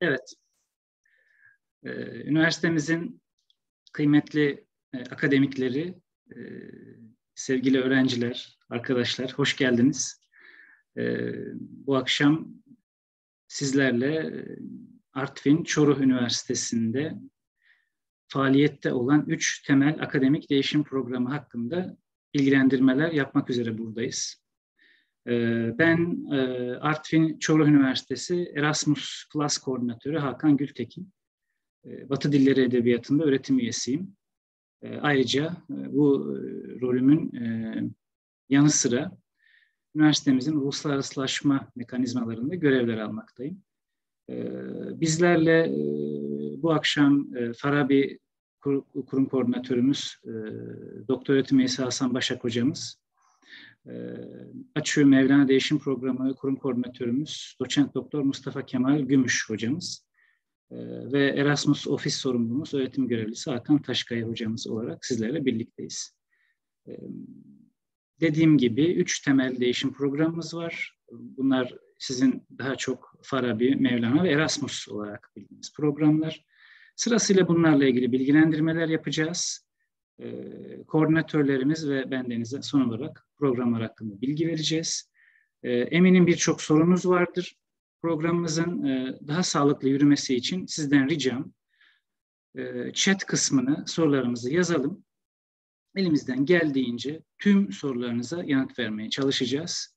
Evet. Ee, üniversitemizin kıymetli e, akademikleri, e, sevgili öğrenciler, arkadaşlar hoş geldiniz. E, bu akşam sizlerle e, Artvin Çoruh Üniversitesi'nde faaliyette olan üç temel akademik değişim programı hakkında bilgilendirmeler yapmak üzere buradayız. Ee, ben e, Artvin Çoruh Üniversitesi Erasmus Plus Koordinatörü Hakan Gültekin. Ee, Batı Dilleri Edebiyatı'nda öğretim üyesiyim. Ee, ayrıca e, bu e, rolümün yanı sıra üniversitemizin uluslararasılaşma mekanizmalarında görevler almaktayım. Bizlerle bu akşam Farabi Kurum Koordinatörümüz, Doktor Öğretim Üyesi Hasan Başak Hocamız, Açıyor Mevlana Değişim Programı kurum koordinatörümüz Doçent Doktor Mustafa Kemal Gümüş hocamız ve Erasmus Ofis sorumlumuz öğretim görevlisi Hakan Taşkaya hocamız olarak sizlerle birlikteyiz. Dediğim gibi üç temel değişim programımız var. Bunlar sizin daha çok Farabi, Mevlana ve Erasmus olarak bildiğiniz programlar. Sırasıyla bunlarla ilgili bilgilendirmeler yapacağız. Ee, koordinatörlerimiz ve bendenize son olarak programlar hakkında bilgi vereceğiz. Ee, eminim birçok sorunuz vardır. Programımızın e, daha sağlıklı yürümesi için sizden ricam e, chat kısmını sorularımızı yazalım. Elimizden geldiğince tüm sorularınıza yanıt vermeye çalışacağız.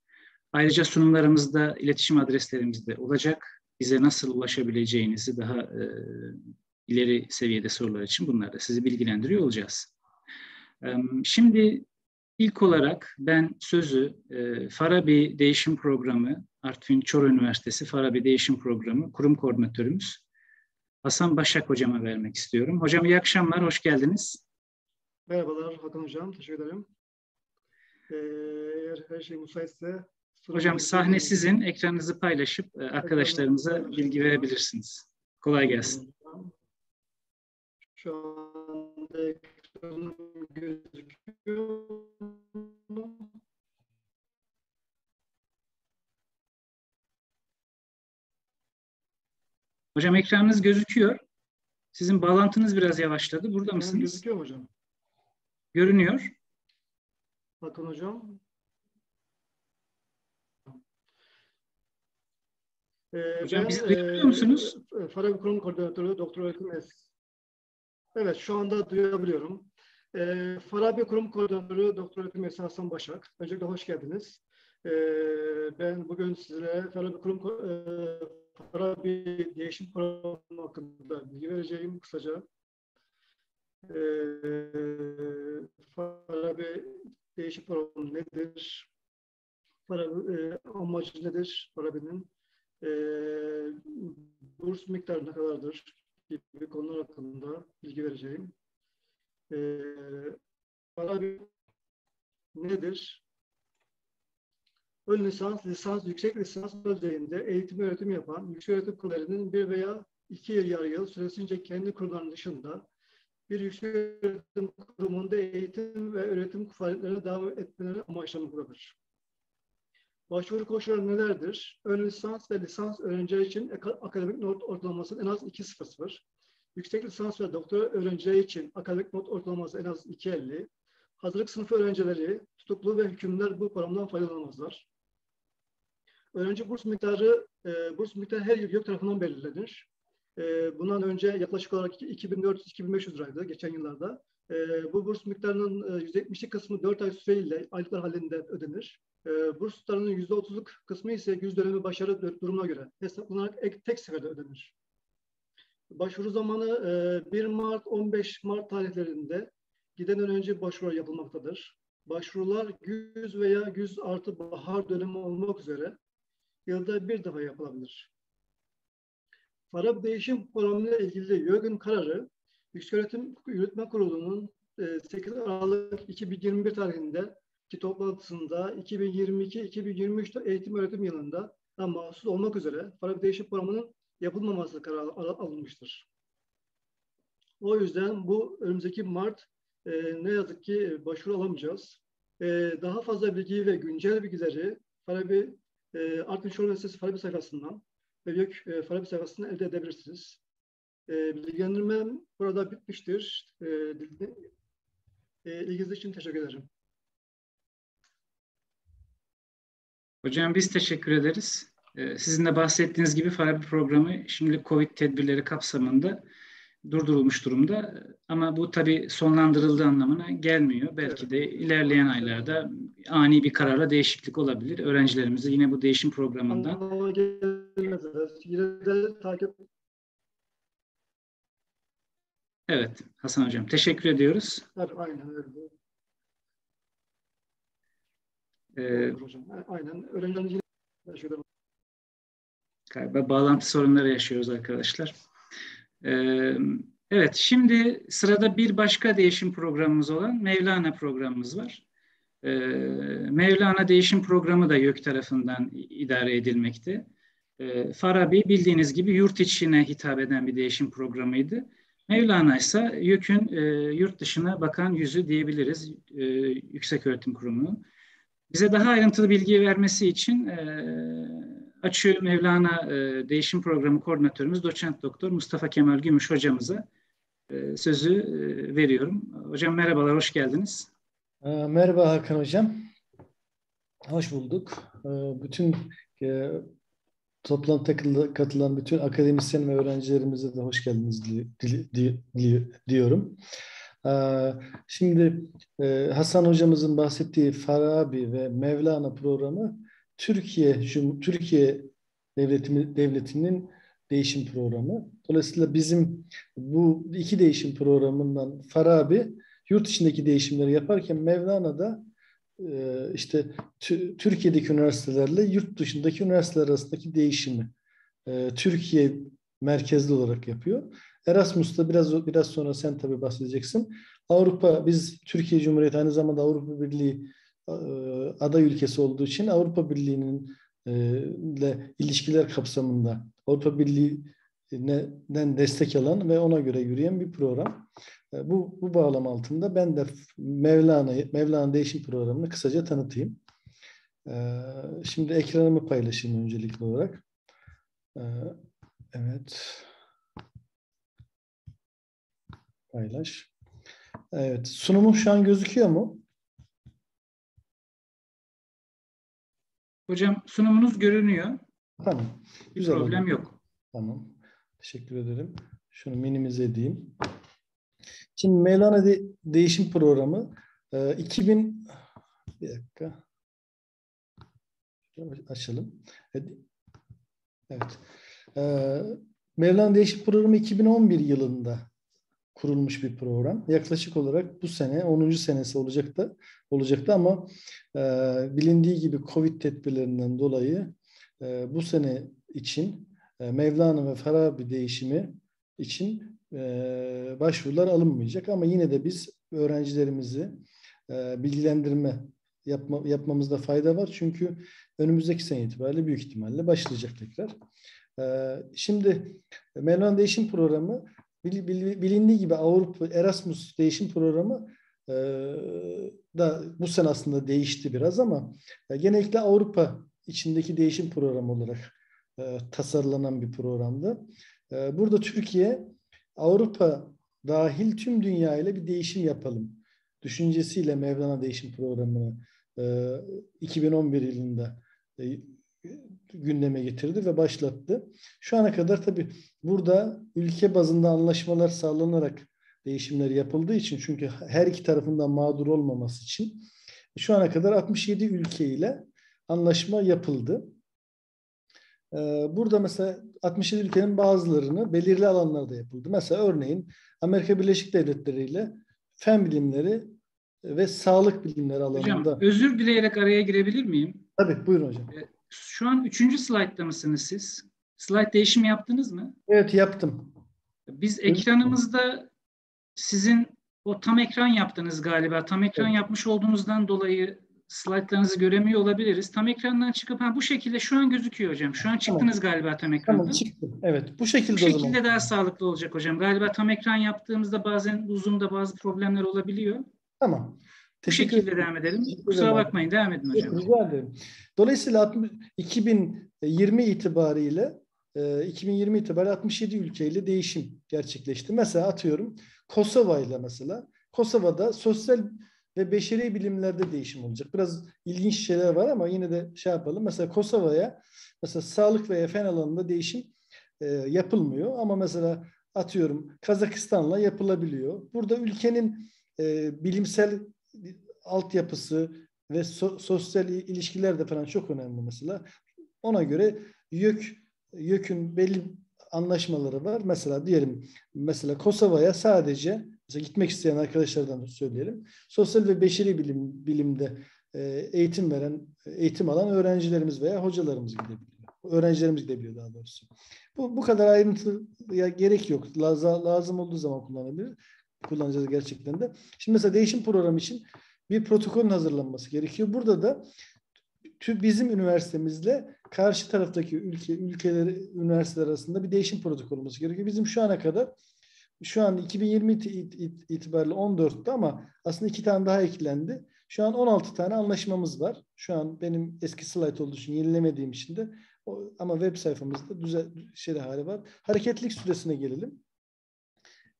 Ayrıca sunumlarımızda iletişim adreslerimiz de olacak. Bize nasıl ulaşabileceğinizi daha e, ileri seviyede sorular için bunlarla sizi bilgilendiriyor olacağız. Şimdi ilk olarak ben sözü e, Farabi Değişim Programı, Artvin Çoruh Üniversitesi Farabi Değişim Programı kurum koordinatörümüz Hasan Başak Hocama vermek istiyorum. Hocam iyi akşamlar, hoş geldiniz. Merhabalar Hakan Hocam, teşekkür ederim. Eğer her şey müsaitse... Hocam sahne sizin, ekranınızı paylaşıp e, arkadaşlarımıza bilgi verebilirsiniz. Kolay gelsin. Şu anda gözüküyor. Hocam ekranınız gözüküyor. Sizin bağlantınız biraz yavaşladı. Burada mısınız? Gözüküyor mu hocam? Görünüyor. Bakın hocam. Ee, hocam ben, bizi duyuyor musunuz? E, Farabi Kurum Koordinatörü Doktor Öğretim Evet, şu anda duyabiliyorum. E, Farabi Kurum Koordinatörü Doktor Öğretim Üyesi Başak. Öncelikle hoş geldiniz. E, ben bugün sizlere Farabi Kurum e, Farabi Değişim Programı hakkında bilgi vereceğim kısaca. E, Farabi Değişim Programı nedir? Farabi, e, amacı nedir Farabi'nin? E, burs miktarı ne kadardır? Gibi konular hakkında bilgi vereceğim. Ee, Arabi nedir? Ön lisans, lisans, yüksek lisans düzeyinde eğitim öğretim yapan yüksek öğretim kurullarının bir veya iki yıl yarı yıl süresince kendi kurumlarının dışında bir yüksek öğretim kurumunda eğitim ve öğretim faaliyetlerine devam etmeleri amaçlamaktadır. Başvuru koşulları nelerdir? Ön lisans ve lisans öğrenciler için akademik not ortalamasının en az 2.00. Yüksek lisans ve doktora öğrenciler için akademik not ortalaması en az 2.50. Hazırlık sınıfı öğrencileri, tutuklu ve hükümler bu programdan faydalanamazlar. Öğrenci burs miktarı, e, burs miktarı her yıl YÖK tarafından belirlenir. E, bundan önce yaklaşık olarak 2400-2500 liraydı geçen yıllarda. E, bu burs miktarının e, %70'lik kısmı 4 ay süreyle aylıklar halinde ödenir. E, burs tutarının %30'luk kısmı ise yüz dönemi başarı durumuna göre hesaplanarak ek, tek seferde ödenir. Başvuru zamanı e, 1 Mart 15 Mart tarihlerinde gidenden önce başvuru yapılmaktadır. Başvurular güz veya güz artı bahar dönemi olmak üzere yılda bir defa yapılabilir. Farab değişim programıyla ilgili YÖG'ün kararı Yükseköğretim Yürütme Kurulu'nun 8 e, Aralık 2021 tarihinde ki toplantısında 2022-2023 eğitim öğretim yılında mahsus olmak üzere para değişim programının yapılmaması kararı alınmıştır. O yüzden bu önümüzdeki Mart e, ne yazık ki başvuru alamayacağız. E, daha fazla bilgi ve güncel bilgileri Farabi e, Artvin Şor Üniversitesi Farabi sayfasından ve YÖK e, Farabi sayfasını elde edebilirsiniz. E, bilgilendirmem burada bitmiştir. E, e, ilginiz için teşekkür ederim. Hocam biz teşekkür ederiz. Ee, sizin de bahsettiğiniz gibi Farabi programı şimdi COVID tedbirleri kapsamında durdurulmuş durumda. Ama bu tabii sonlandırıldığı anlamına gelmiyor. Belki de ilerleyen aylarda ani bir kararla değişiklik olabilir. Öğrencilerimizi yine bu değişim programından Evet Hasan Hocam teşekkür ediyoruz. Aynen öyle. Ee, hocam. Aynen. Öğrencilerin Galiba bağlantı sorunları yaşıyoruz arkadaşlar. Ee, evet, şimdi sırada bir başka değişim programımız olan Mevlana programımız var. Ee, Mevlana değişim programı da YÖK tarafından idare edilmekte. Ee, Farabi bildiğiniz gibi yurt içine hitap eden bir değişim programıydı. Mevlana ise YÖK'ün e, yurt dışına bakan yüzü diyebiliriz e, Yüksek Öğretim Kurumu'nun. Bize daha ayrıntılı bilgi vermesi için e, Açı Mevlana e, Değişim Programı Koordinatörümüz Doçent Doktor Mustafa Kemal Gümüş hocamıza e, sözü e, veriyorum. Hocam merhabalar, hoş geldiniz. E, merhaba Hakan Hocam. Hoş bulduk. E, bütün e, toplantıya katılan bütün akademisyen ve öğrencilerimize de hoş geldiniz di, di, di, diyorum. Şimdi Hasan hocamızın bahsettiği Farabi ve Mevlana programı Türkiye Türkiye devletimi, devletinin değişim programı. Dolayısıyla bizim bu iki değişim programından Farabi yurt içindeki değişimleri yaparken Mevlana da işte Türkiye'deki üniversitelerle yurt dışındaki üniversiteler arasındaki değişimi Türkiye merkezli olarak yapıyor. Erasmus'ta biraz biraz sonra sen tabii bahsedeceksin. Avrupa biz Türkiye Cumhuriyeti aynı zamanda Avrupa Birliği e, aday ülkesi olduğu için Avrupa Birliği'nin e, ile ilişkiler kapsamında Avrupa Birliği'nden destek alan ve ona göre yürüyen bir program. E, bu, bu bağlam altında ben de Mevlana, Mevlana Değişim Programı'nı kısaca tanıtayım. Şimdi ekranımı paylaşayım öncelikli olarak. Evet. Paylaş. Evet. Sunumum şu an gözüküyor mu? Hocam sunumunuz görünüyor. Tamam. Bir Güzel problem oldu. yok. Tamam. Teşekkür ederim. Şunu minimize edeyim. Şimdi Mevlana de Değişim Programı 2000 bir dakika açalım. Evet. Mevlana Değişim Programı 2011 yılında kurulmuş bir program. Yaklaşık olarak bu sene 10. senesi olacaktı olacaktı ama e, bilindiği gibi Covid tedbirlerinden dolayı e, bu sene için e, Mevlana ve Farabi değişimi için e, başvurular alınmayacak ama yine de biz öğrencilerimizi e, bilgilendirme yapma, yapmamızda fayda var. Çünkü önümüzdeki sene itibariyle büyük ihtimalle başlayacak tekrar. E, şimdi Mevlana Değişim Programı bilindiği gibi Avrupa Erasmus değişim programı e, da bu sene aslında değişti biraz ama e, genellikle Avrupa içindeki değişim programı olarak e, tasarlanan bir programdı. burada Türkiye Avrupa dahil tüm dünya ile bir değişim yapalım düşüncesiyle Mevlana Değişim Programı'nı 2011 yılında gündeme getirdi ve başlattı. Şu ana kadar tabii burada ülke bazında anlaşmalar sağlanarak değişimler yapıldığı için çünkü her iki tarafından mağdur olmaması için şu ana kadar 67 ülke ile anlaşma yapıldı. Ee, burada mesela 67 ülkenin bazılarını belirli alanlarda yapıldı. Mesela örneğin Amerika Birleşik Devletleri ile fen bilimleri ve sağlık bilimleri alanında. Hocam özür dileyerek araya girebilir miyim? Tabii buyurun hocam. Şu an üçüncü slaytta mısınız siz? Slide değişimi yaptınız mı? Evet yaptım. Biz ekranımızda sizin o tam ekran yaptınız galiba. Tam ekran evet. yapmış olduğunuzdan dolayı slaytlarınızı göremiyor olabiliriz. Tam ekrandan çıkıp ha bu şekilde şu an gözüküyor hocam. Şu an çıktınız tamam. galiba tam ekrandan. Tamam çıktım. Evet bu şekilde Bu şekilde daha sağlıklı olacak hocam. Galiba tam ekran yaptığımızda bazen uzunda bazı problemler olabiliyor. Tamam. Bu şekilde devam edelim. Kusura bakmayın. Devam edin hocam. Rica ederim. Dolayısıyla 2020 itibariyle 2020 itibariyle 67 ülkeyle değişim gerçekleşti. Mesela atıyorum Kosova ile mesela. Kosova'da sosyal ve beşeri bilimlerde değişim olacak. Biraz ilginç şeyler var ama yine de şey yapalım. Mesela Kosova'ya mesela sağlık ve fen alanında değişim e, yapılmıyor ama mesela atıyorum Kazakistan'la yapılabiliyor. Burada ülkenin e, bilimsel altyapısı ve so, sosyal ilişkiler de falan çok önemli mesela. Ona göre YÖK YÖK'ün belli anlaşmaları var. Mesela diyelim mesela Kosova'ya sadece mesela gitmek isteyen arkadaşlardan söyleyelim. Sosyal ve beşeri bilim bilimde e, eğitim veren, eğitim alan öğrencilerimiz veya hocalarımız gidebiliyor. Öğrencilerimiz gidebiliyor daha doğrusu. Bu, bu kadar ayrıntıya gerek yok. Lazım, lazım olduğu zaman kullanabilir. Kullanacağız gerçekten de. Şimdi mesela değişim programı için bir protokolün hazırlanması gerekiyor. Burada da bizim üniversitemizle karşı taraftaki ülke ülkeleri üniversiteler arasında bir değişim protokolü olması gerekiyor. Bizim şu ana kadar şu an 2020 itibariyle 14'te ama aslında iki tane daha eklendi. Şu an 16 tane anlaşmamız var. Şu an benim eski slide olduğu için yenilemediğim için de ama web sayfamızda düzel şey hali var. Hareketlilik süresine gelelim.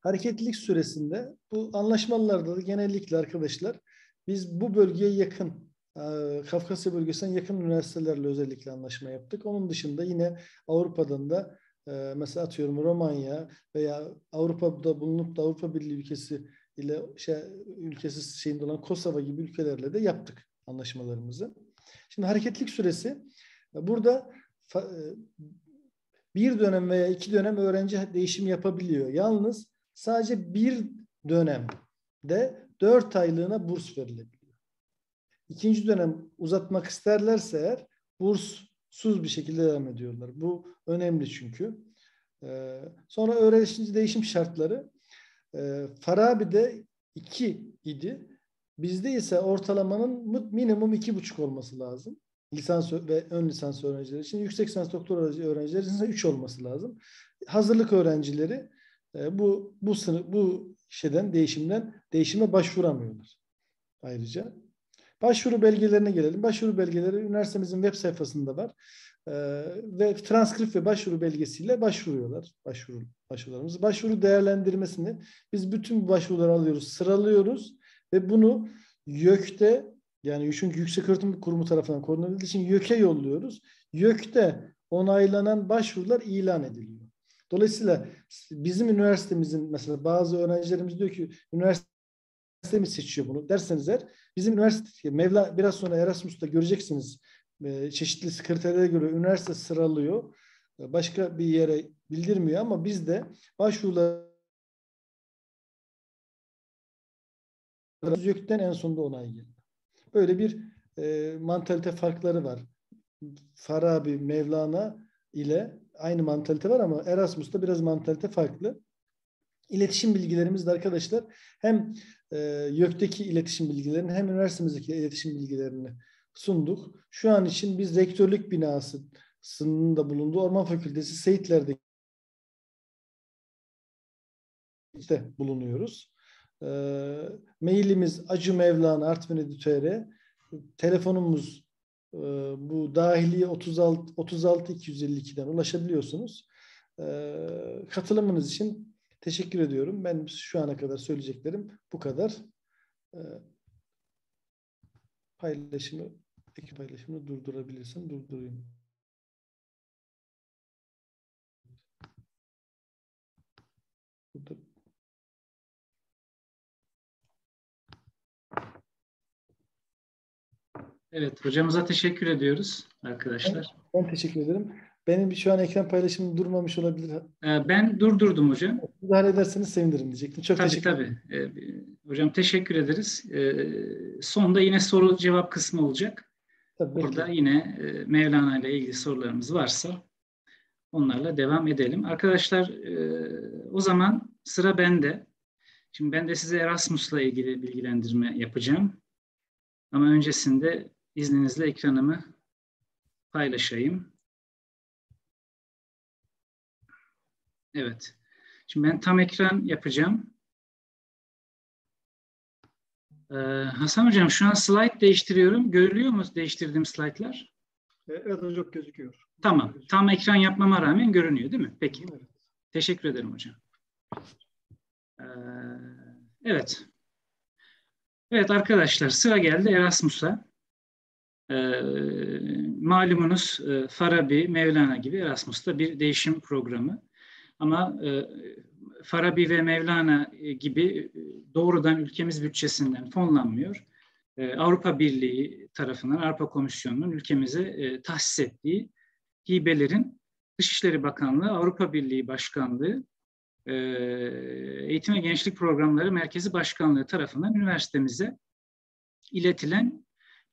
Hareketlilik süresinde bu anlaşmalarda da genellikle arkadaşlar biz bu bölgeye yakın ee, Kafkasya bölgesinden yakın üniversitelerle özellikle anlaşma yaptık. Onun dışında yine Avrupa'dan da e, mesela atıyorum Romanya veya Avrupa'da bulunup da Avrupa Birliği ülkesi ile şey, ülkesi şeyinde olan Kosova gibi ülkelerle de yaptık anlaşmalarımızı. Şimdi hareketlik süresi burada e, bir dönem veya iki dönem öğrenci değişim yapabiliyor. Yalnız sadece bir dönemde dört aylığına burs verilebiliyor ikinci dönem uzatmak isterlerse eğer burssuz bir şekilde devam ediyorlar. Bu önemli çünkü. Ee, sonra öğrenci değişim şartları e, Farabi'de iki idi. Bizde ise ortalamanın minimum iki buçuk olması lazım. Lisans ve ön lisans öğrencileri için. Yüksek lisans doktor öğrencileri için üç olması lazım. Hazırlık öğrencileri e, bu bu sınıf bu şeyden değişimden değişime başvuramıyorlar. Ayrıca Başvuru belgelerine gelelim. Başvuru belgeleri üniversitemizin web sayfasında var. Ee, ve transkript ve başvuru belgesiyle başvuruyorlar. Başvuru başvurularımız. Başvuru değerlendirmesini biz bütün başvuruları alıyoruz, sıralıyoruz ve bunu YÖK'te yani çünkü Yüksek Öğretim Kurumu tarafından koordinat edildiği için YÖK'e yolluyoruz. YÖK'te onaylanan başvurular ilan ediliyor. Dolayısıyla bizim üniversitemizin mesela bazı öğrencilerimiz diyor ki üniversite mi seçiyor bunu derseniz eğer bizim üniversite Mevla biraz sonra Erasmus'ta göreceksiniz e, çeşitli kriterlere göre üniversite sıralıyor. E, başka bir yere bildirmiyor ama bizde başvurular YÖK'ten en sonunda onay geliyor. Böyle bir e, mantalite farkları var. Farabi, Mevlana ile aynı mantalite var ama Erasmus'ta biraz mantalite farklı. İletişim bilgilerimiz de arkadaşlar hem e, YÖK'teki iletişim bilgilerini hem üniversitemizdeki iletişim bilgilerini sunduk. Şu an için biz rektörlük binasının da bulunduğu Orman Fakültesi Seyitler'de işte bulunuyoruz. E, mailimiz Acı Mevlana Artvin Editör'e telefonumuz e, bu dahiliye 36 36 252'den ulaşabiliyorsunuz. E, katılımınız için Teşekkür ediyorum. Ben şu ana kadar söyleyeceklerim bu kadar. Ee, paylaşımı, ekip paylaşımını durdurabilirsin. Durdurayım. Burada Evet, hocamıza teşekkür ediyoruz arkadaşlar. Ben, ben teşekkür ederim. Benim şu an ekran paylaşımım durmamış olabilir. Ee, ben durdurdum hocam. Müdahale ederseniz sevinirim diyecektim. Çok tabii, teşekkür ederim. Tabii tabii. Hocam teşekkür ederiz. Ee, sonda yine soru cevap kısmı olacak. Tabii, belki. yine e, Mevlana ile ilgili sorularımız varsa onlarla devam edelim. Arkadaşlar e, o zaman sıra bende. Şimdi ben de size Erasmus'la ilgili bilgilendirme yapacağım. Ama öncesinde izninizle ekranımı paylaşayım. Evet. Şimdi ben tam ekran yapacağım. Ee, Hasan Hocam şu an slide değiştiriyorum. Görülüyor mu değiştirdiğim slaytlar? Evet hocam gözüküyor. Tamam. Tam ekran yapmama rağmen görünüyor değil mi? Peki. Evet. Teşekkür ederim hocam. Ee, evet. Evet arkadaşlar sıra geldi Erasmus'a. Ee, malumunuz e, Farabi, Mevlana gibi Erasmus'ta bir değişim programı. Ama e, Farabi ve Mevlana gibi e, doğrudan ülkemiz bütçesinden fonlanmıyor. Avrupa Birliği tarafından, Avrupa Komisyonu'nun ülkemize tahsis ettiği hibelerin Dışişleri Bakanlığı, Avrupa Birliği Başkanlığı, Eğitim ve Gençlik Programları Merkezi Başkanlığı tarafından üniversitemize iletilen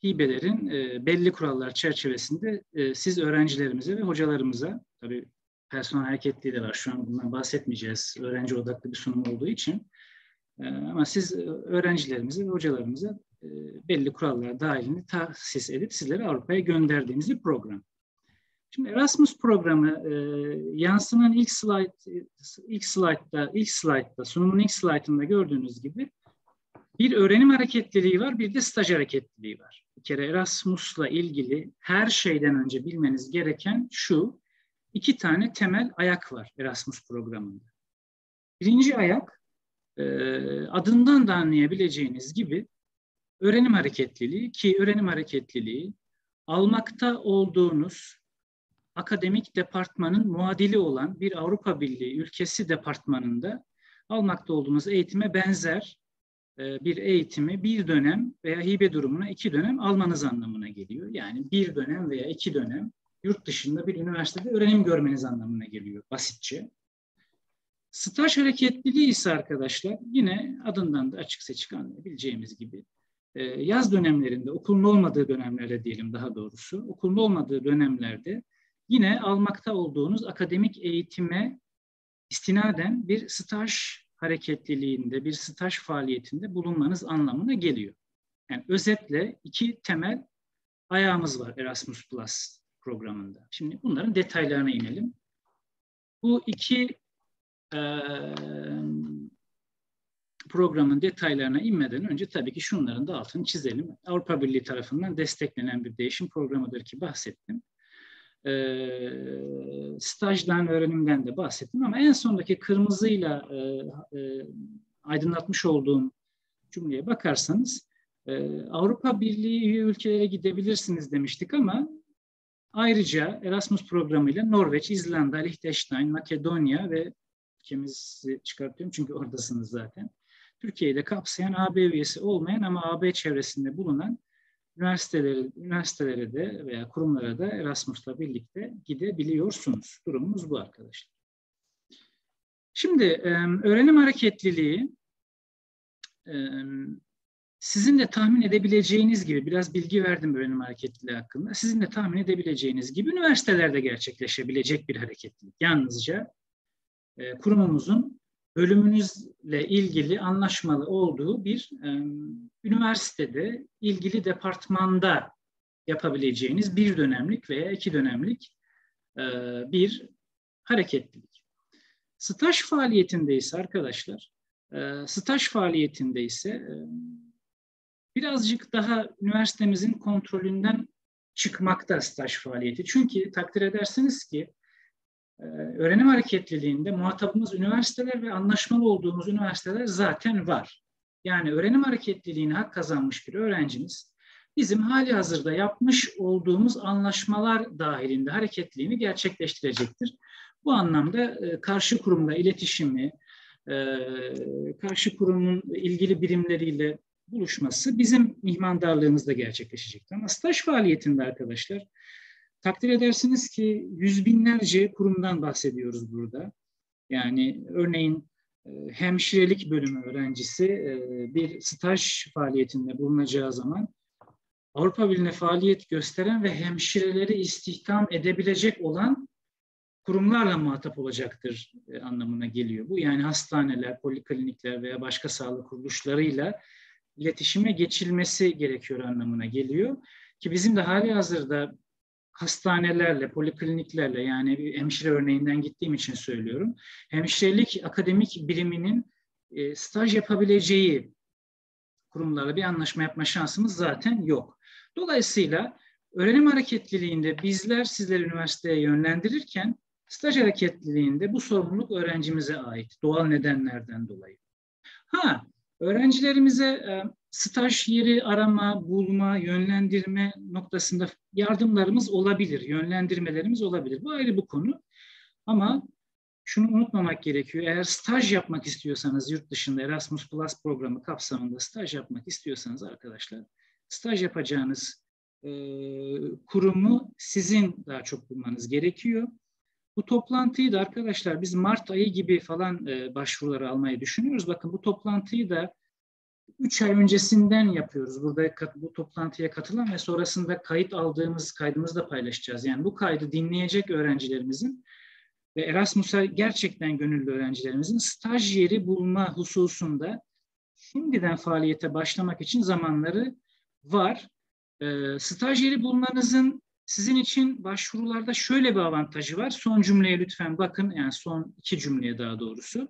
hibelerin e, belli kurallar çerçevesinde e, siz öğrencilerimize ve hocalarımıza, tabii personel hareketliği de var şu an bundan bahsetmeyeceğiz öğrenci odaklı bir sunum olduğu için, e, ama siz öğrencilerimize ve hocalarımıza e, belli kurallar dahilinde tahsis edip sizleri Avrupa'ya gönderdiğimiz bir program. Şimdi Erasmus programı e, yansınan ilk slide ilk slide'da ilk slide'da sunumun ilk slide'ında gördüğünüz gibi bir öğrenim hareketliliği var, bir de staj hareketliliği var. Bir kere Erasmus'la ilgili her şeyden önce bilmeniz gereken şu, iki tane temel ayak var Erasmus programında. Birinci ayak, e, adından da anlayabileceğiniz gibi öğrenim hareketliliği ki öğrenim hareketliliği almakta olduğunuz akademik departmanın muadili olan bir Avrupa Birliği ülkesi departmanında almakta olduğunuz eğitime benzer bir eğitimi bir dönem veya hibe durumuna iki dönem almanız anlamına geliyor. Yani bir dönem veya iki dönem yurt dışında bir üniversitede öğrenim görmeniz anlamına geliyor basitçe. Staj hareketliliği ise arkadaşlar yine adından da açık seçik anlayabileceğimiz gibi e, yaz dönemlerinde, okulun olmadığı dönemlerde diyelim daha doğrusu, okulun olmadığı dönemlerde yine almakta olduğunuz akademik eğitime istinaden bir staj hareketliliğinde, bir staj faaliyetinde bulunmanız anlamına geliyor. Yani özetle iki temel ayağımız var Erasmus Plus programında. Şimdi bunların detaylarına inelim. Bu iki e, programın detaylarına inmeden önce tabii ki şunların da altını çizelim. Avrupa Birliği tarafından desteklenen bir değişim programıdır ki bahsettim. E, stajdan, öğrenimden de bahsettim ama en sondaki kırmızıyla e, e, aydınlatmış olduğum cümleye bakarsanız e, Avrupa Birliği ülkelere gidebilirsiniz demiştik ama ayrıca Erasmus programıyla Norveç, İzlanda, Liechtenstein, Makedonya ve ülkemizi çıkartıyorum çünkü oradasınız zaten. Türkiye'yi de kapsayan AB üyesi olmayan ama AB çevresinde bulunan üniversiteleri, üniversitelere de veya kurumlara da Erasmus'la birlikte gidebiliyorsunuz. Durumumuz bu arkadaşlar. Şimdi öğrenim hareketliliği sizin de tahmin edebileceğiniz gibi biraz bilgi verdim öğrenim hareketliliği hakkında. Sizin de tahmin edebileceğiniz gibi üniversitelerde gerçekleşebilecek bir hareketlilik. Yalnızca kurumumuzun bölümünüzle ilgili anlaşmalı olduğu bir e, üniversitede ilgili departmanda yapabileceğiniz bir dönemlik veya iki dönemlik e, bir hareketlilik. Staj faaliyetinde ise arkadaşlar, e, staj faaliyetinde ise e, birazcık daha üniversitemizin kontrolünden çıkmakta staj faaliyeti. Çünkü takdir edersiniz ki öğrenim hareketliliğinde muhatabımız üniversiteler ve anlaşmalı olduğumuz üniversiteler zaten var. Yani öğrenim hareketliliğine hak kazanmış bir öğrencimiz bizim hali hazırda yapmış olduğumuz anlaşmalar dahilinde hareketliliğini gerçekleştirecektir. Bu anlamda e, karşı kurumla iletişimi, e, karşı kurumun ilgili birimleriyle buluşması bizim mihmandarlığımızda gerçekleşecektir. Ama staj faaliyetinde arkadaşlar Takdir edersiniz ki yüz binlerce kurumdan bahsediyoruz burada. Yani örneğin e, hemşirelik bölümü öğrencisi e, bir staj faaliyetinde bulunacağı zaman Avrupa Birliği'ne faaliyet gösteren ve hemşireleri istihdam edebilecek olan kurumlarla muhatap olacaktır e, anlamına geliyor. Bu yani hastaneler, poliklinikler veya başka sağlık kuruluşlarıyla iletişime geçilmesi gerekiyor anlamına geliyor. Ki bizim de hali hazırda hastanelerle, polikliniklerle yani bir hemşire örneğinden gittiğim için söylüyorum. Hemşirelik akademik biriminin e, staj yapabileceği kurumlarla bir anlaşma yapma şansımız zaten yok. Dolayısıyla öğrenim hareketliliğinde bizler sizleri üniversiteye yönlendirirken staj hareketliliğinde bu sorumluluk öğrencimize ait doğal nedenlerden dolayı. Ha, öğrencilerimize e, staj yeri arama, bulma, yönlendirme noktasında yardımlarımız olabilir, yönlendirmelerimiz olabilir. Bu ayrı bir konu. Ama şunu unutmamak gerekiyor. Eğer staj yapmak istiyorsanız yurt dışında Erasmus Plus programı kapsamında staj yapmak istiyorsanız arkadaşlar staj yapacağınız e, kurumu sizin daha çok bulmanız gerekiyor. Bu toplantıyı da arkadaşlar biz Mart ayı gibi falan e, başvuruları almayı düşünüyoruz. Bakın bu toplantıyı da 3 ay öncesinden yapıyoruz. Burada bu toplantıya katılan ve sonrasında kayıt aldığımız kaydımızı da paylaşacağız. Yani bu kaydı dinleyecek öğrencilerimizin ve Erasmus'a gerçekten gönüllü öğrencilerimizin staj yeri bulma hususunda şimdiden faaliyete başlamak için zamanları var. E, staj yeri bulmanızın sizin için başvurularda şöyle bir avantajı var. Son cümleye lütfen bakın, yani son iki cümleye daha doğrusu.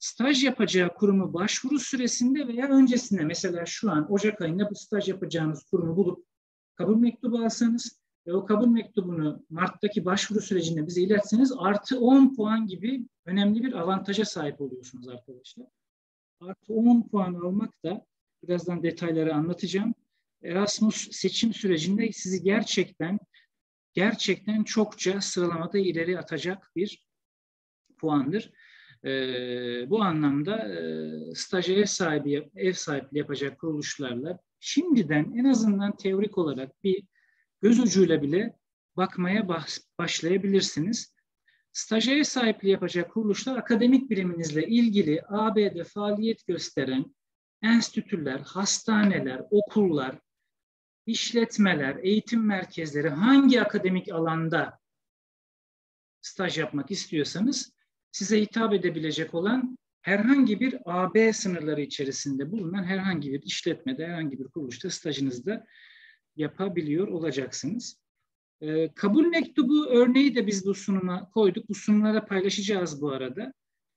Staj yapacağı kurumu başvuru süresinde veya öncesinde, mesela şu an Ocak ayında bu staj yapacağınız kurumu bulup kabul mektubu alsanız ve o kabul mektubunu Mart'taki başvuru sürecinde bize iletseniz artı 10 puan gibi önemli bir avantaja sahip oluyorsunuz arkadaşlar. Artı 10 puan almak da birazdan detayları anlatacağım. Erasmus seçim sürecinde sizi gerçekten gerçekten çokça sıralamada ileri atacak bir puandır. E, bu anlamda e, stajı ev sahibi ev sahipliği yapacak kuruluşlarla şimdiden en azından teorik olarak bir göz ucuyla bile bakmaya başlayabilirsiniz. Stajyer ev sahipliği yapacak kuruluşlar akademik biriminizle ilgili AB'de faaliyet gösteren enstitüler, hastaneler, okullar, işletmeler, eğitim merkezleri hangi akademik alanda staj yapmak istiyorsanız size hitap edebilecek olan herhangi bir AB sınırları içerisinde bulunan herhangi bir işletmede, herhangi bir kuruluşta stajınızda yapabiliyor olacaksınız. Ee, kabul mektubu örneği de biz bu sunuma koyduk. Bu sunumlara paylaşacağız bu arada.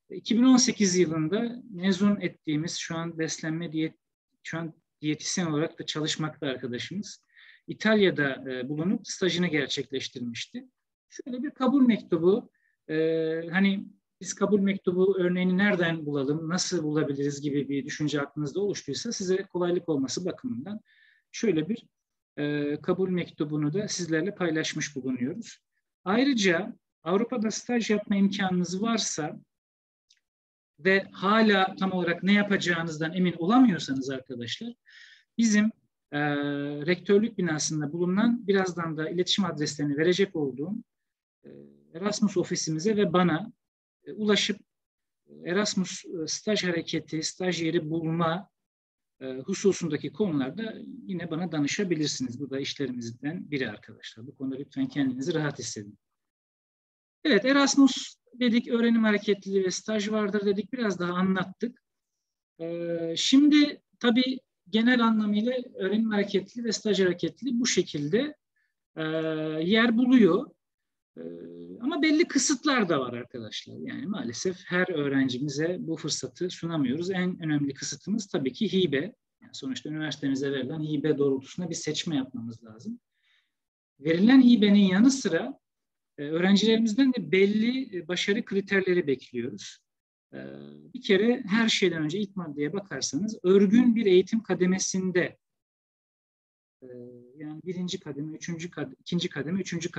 2018 yılında mezun ettiğimiz şu an beslenme diyet, şu an diyetisyen olarak da çalışmakta arkadaşımız. İtalya'da e, bulunup stajını gerçekleştirmişti. Şöyle bir kabul mektubu, e, hani biz kabul mektubu örneğini nereden bulalım, nasıl bulabiliriz gibi bir düşünce aklınızda oluştuysa size kolaylık olması bakımından şöyle bir e, kabul mektubunu da sizlerle paylaşmış bulunuyoruz. Ayrıca Avrupa'da staj yapma imkanınız varsa ve hala tam olarak ne yapacağınızdan emin olamıyorsanız arkadaşlar bizim e, rektörlük binasında bulunan birazdan da iletişim adreslerini verecek olduğum e, Erasmus ofisimize ve bana ulaşıp Erasmus e, staj hareketi, staj yeri bulma e, hususundaki konularda yine bana danışabilirsiniz. Bu da işlerimizden biri arkadaşlar. Bu konuda lütfen kendinizi rahat hissedin. Evet Erasmus dedik, öğrenim hareketliliği ve staj vardır dedik. Biraz daha anlattık. Şimdi tabii genel anlamıyla öğrenim hareketli ve staj hareketli bu şekilde e, yer buluyor. Ama belli kısıtlar da var arkadaşlar. Yani maalesef her öğrencimize bu fırsatı sunamıyoruz. En önemli kısıtımız tabii ki hibe. Yani sonuçta üniversitemize verilen hibe doğrultusunda bir seçme yapmamız lazım. Verilen hibenin yanı sıra öğrencilerimizden de belli başarı kriterleri bekliyoruz. Bir kere her şeyden önce ilk maddeye bakarsanız örgün bir eğitim kademesinde yani birinci kademe, üçüncü kademe, ikinci kademe, üçüncü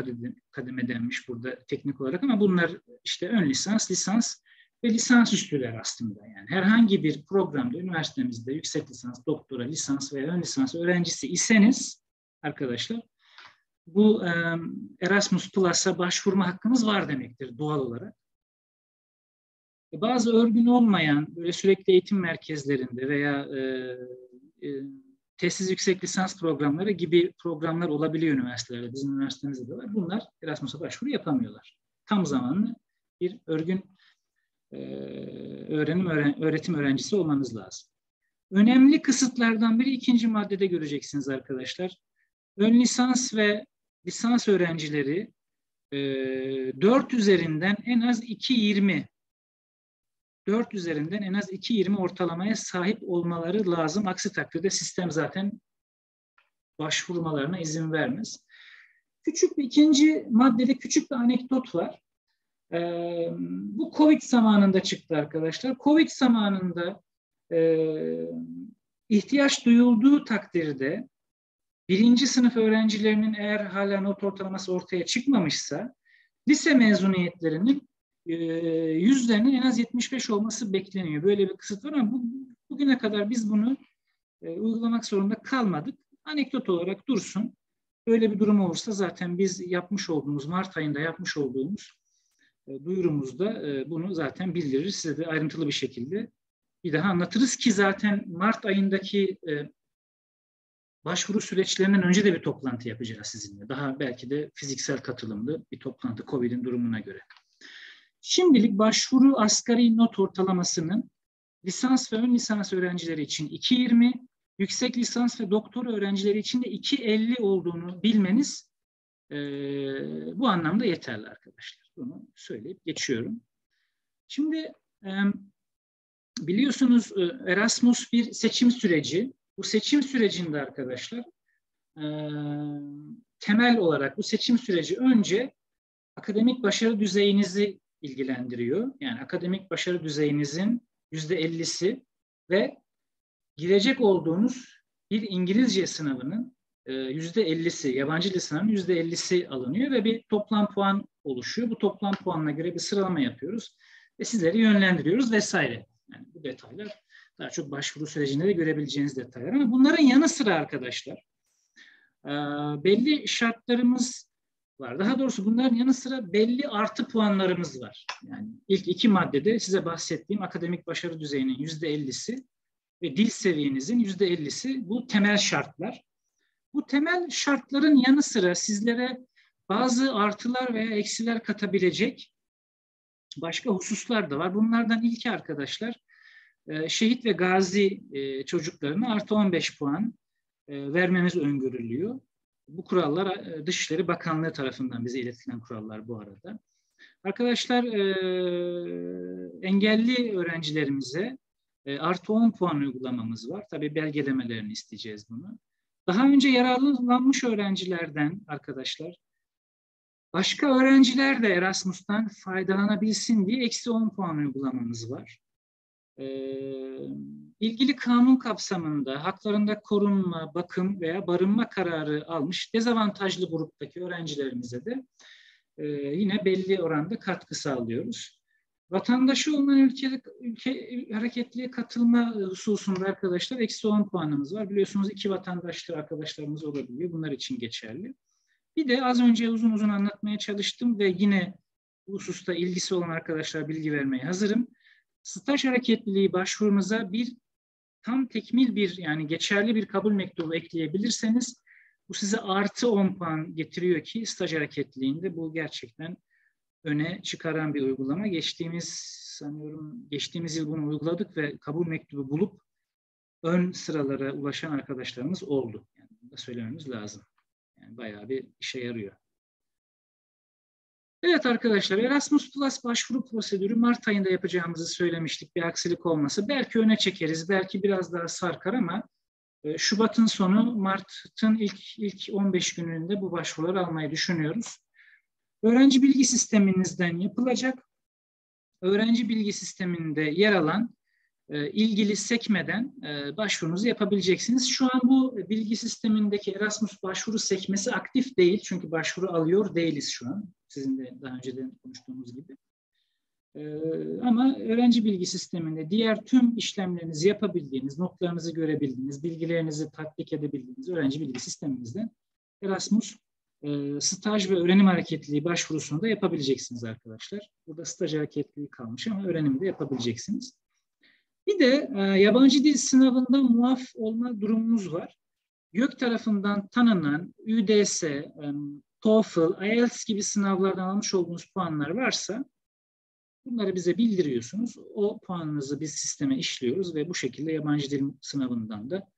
kademe, denmiş burada teknik olarak ama bunlar işte ön lisans, lisans ve lisans üstüler aslında yani. Herhangi bir programda üniversitemizde yüksek lisans, doktora, lisans veya ön lisans öğrencisi iseniz arkadaşlar bu Erasmus Plus'a başvurma hakkımız var demektir doğal olarak. E, bazı örgün olmayan böyle sürekli eğitim merkezlerinde veya e, e, tesis yüksek lisans programları gibi programlar olabiliyor üniversitelerde. Bizim üniversitemizde de var. Bunlar Erasmus'a başvuru yapamıyorlar. Tam zamanlı bir örgün e, öğrenim öğretim öğrencisi olmanız lazım. Önemli kısıtlardan biri ikinci maddede göreceksiniz arkadaşlar. Ön lisans ve lisans öğrencileri e, 4 üzerinden en az 2.20 4 üzerinden en az 2.20 ortalamaya sahip olmaları lazım. Aksi takdirde sistem zaten başvurmalarına izin vermez. Küçük bir ikinci maddede küçük bir anekdot var. Ee, bu Covid zamanında çıktı arkadaşlar. Covid zamanında e, ihtiyaç duyulduğu takdirde birinci sınıf öğrencilerinin eğer hala not ortalaması ortaya çıkmamışsa lise mezuniyetlerinin yüzlerinin en az 75 olması bekleniyor. Böyle bir kısıt var ama bu, bugüne kadar biz bunu e, uygulamak zorunda kalmadık. Anekdot olarak dursun. Böyle bir durum olursa zaten biz yapmış olduğumuz, Mart ayında yapmış olduğumuz e, duyurumuzda e, bunu zaten bildiririz. Size de ayrıntılı bir şekilde bir daha anlatırız ki zaten Mart ayındaki başvuru süreçlerinden önce de bir toplantı yapacağız sizinle. Daha belki de fiziksel katılımlı bir toplantı COVID'in durumuna göre. Şimdilik başvuru asgari not ortalamasının lisans ve ön lisans öğrencileri için 2.20, yüksek lisans ve doktor öğrencileri için de 2.50 olduğunu bilmeniz e, bu anlamda yeterli arkadaşlar. Bunu söyleyip geçiyorum. Şimdi e, biliyorsunuz e, Erasmus bir seçim süreci. Bu seçim sürecinde arkadaşlar e, temel olarak bu seçim süreci önce akademik başarı düzeyinizi ilgilendiriyor. Yani akademik başarı düzeyinizin yüzde ellisi ve girecek olduğunuz bir İngilizce sınavının e, yüzde ellisi, yabancı dil sınavının yüzde ellisi alınıyor ve bir toplam puan oluşuyor. Bu toplam puanına göre bir sıralama yapıyoruz ve sizleri yönlendiriyoruz vesaire. Yani bu detaylar daha çok başvuru sürecinde de görebileceğiniz detaylar. Ama bunların yanı sıra arkadaşlar e, belli şartlarımız var. Daha doğrusu bunların yanı sıra belli artı puanlarımız var. Yani ilk iki maddede size bahsettiğim akademik başarı düzeyinin yüzde ellisi ve dil seviyenizin yüzde ellisi bu temel şartlar. Bu temel şartların yanı sıra sizlere bazı artılar veya eksiler katabilecek başka hususlar da var. Bunlardan ilki arkadaşlar e, şehit ve gazi e, çocuklarına artı 15 puan e, vermemiz öngörülüyor. Bu kurallar Dışişleri Bakanlığı tarafından bize iletilen kurallar bu arada. Arkadaşlar engelli öğrencilerimize artı 10 puan uygulamamız var. Tabii belgelemelerini isteyeceğiz bunu. Daha önce yararlanmış öğrencilerden arkadaşlar başka öğrenciler de Erasmus'tan faydalanabilsin diye eksi 10 puan uygulamamız var e, ilgili kanun kapsamında haklarında korunma, bakım veya barınma kararı almış dezavantajlı gruptaki öğrencilerimize de e, yine belli oranda katkı sağlıyoruz. Vatandaşı olan ülke, ülke hareketliğe katılma hususunda arkadaşlar eksi 10 puanımız var. Biliyorsunuz iki vatandaşlı arkadaşlarımız olabiliyor. Bunlar için geçerli. Bir de az önce uzun uzun anlatmaya çalıştım ve yine bu hususta ilgisi olan arkadaşlar bilgi vermeye hazırım staj hareketliliği başvurunuza bir tam tekmil bir yani geçerli bir kabul mektubu ekleyebilirseniz bu size artı 10 puan getiriyor ki staj hareketliliğinde bu gerçekten öne çıkaran bir uygulama. Geçtiğimiz sanıyorum geçtiğimiz yıl bunu uyguladık ve kabul mektubu bulup ön sıralara ulaşan arkadaşlarımız oldu. Yani bunu da söylememiz lazım. Yani bayağı bir işe yarıyor. Evet arkadaşlar Erasmus Plus başvuru prosedürü Mart ayında yapacağımızı söylemiştik bir aksilik olması. Belki öne çekeriz, belki biraz daha sarkar ama e, Şubat'ın sonu, Mart'ın ilk, ilk 15 gününde bu başvuruları almayı düşünüyoruz. Öğrenci bilgi sisteminizden yapılacak. Öğrenci bilgi sisteminde yer alan e, ilgili sekmeden e, başvurunuzu yapabileceksiniz. Şu an bu bilgi sistemindeki Erasmus başvuru sekmesi aktif değil. Çünkü başvuru alıyor değiliz şu an. Sizin de daha önceden konuştuğumuz gibi. E, ama öğrenci bilgi sisteminde diğer tüm işlemlerinizi yapabildiğiniz, notlarınızı görebildiğiniz, bilgilerinizi tatbik edebildiğiniz öğrenci bilgi sisteminizden Erasmus staj ve öğrenim hareketliliği başvurusunu da yapabileceksiniz arkadaşlar. Burada staj hareketliliği kalmış ama öğrenimi de yapabileceksiniz. Bir de e, yabancı dil sınavında muaf olma durumumuz var. YÖK tarafından tanınan ÜDS, e, TOEFL, IELTS gibi sınavlardan almış olduğunuz puanlar varsa bunları bize bildiriyorsunuz. O puanınızı biz sisteme işliyoruz ve bu şekilde yabancı dil sınavından da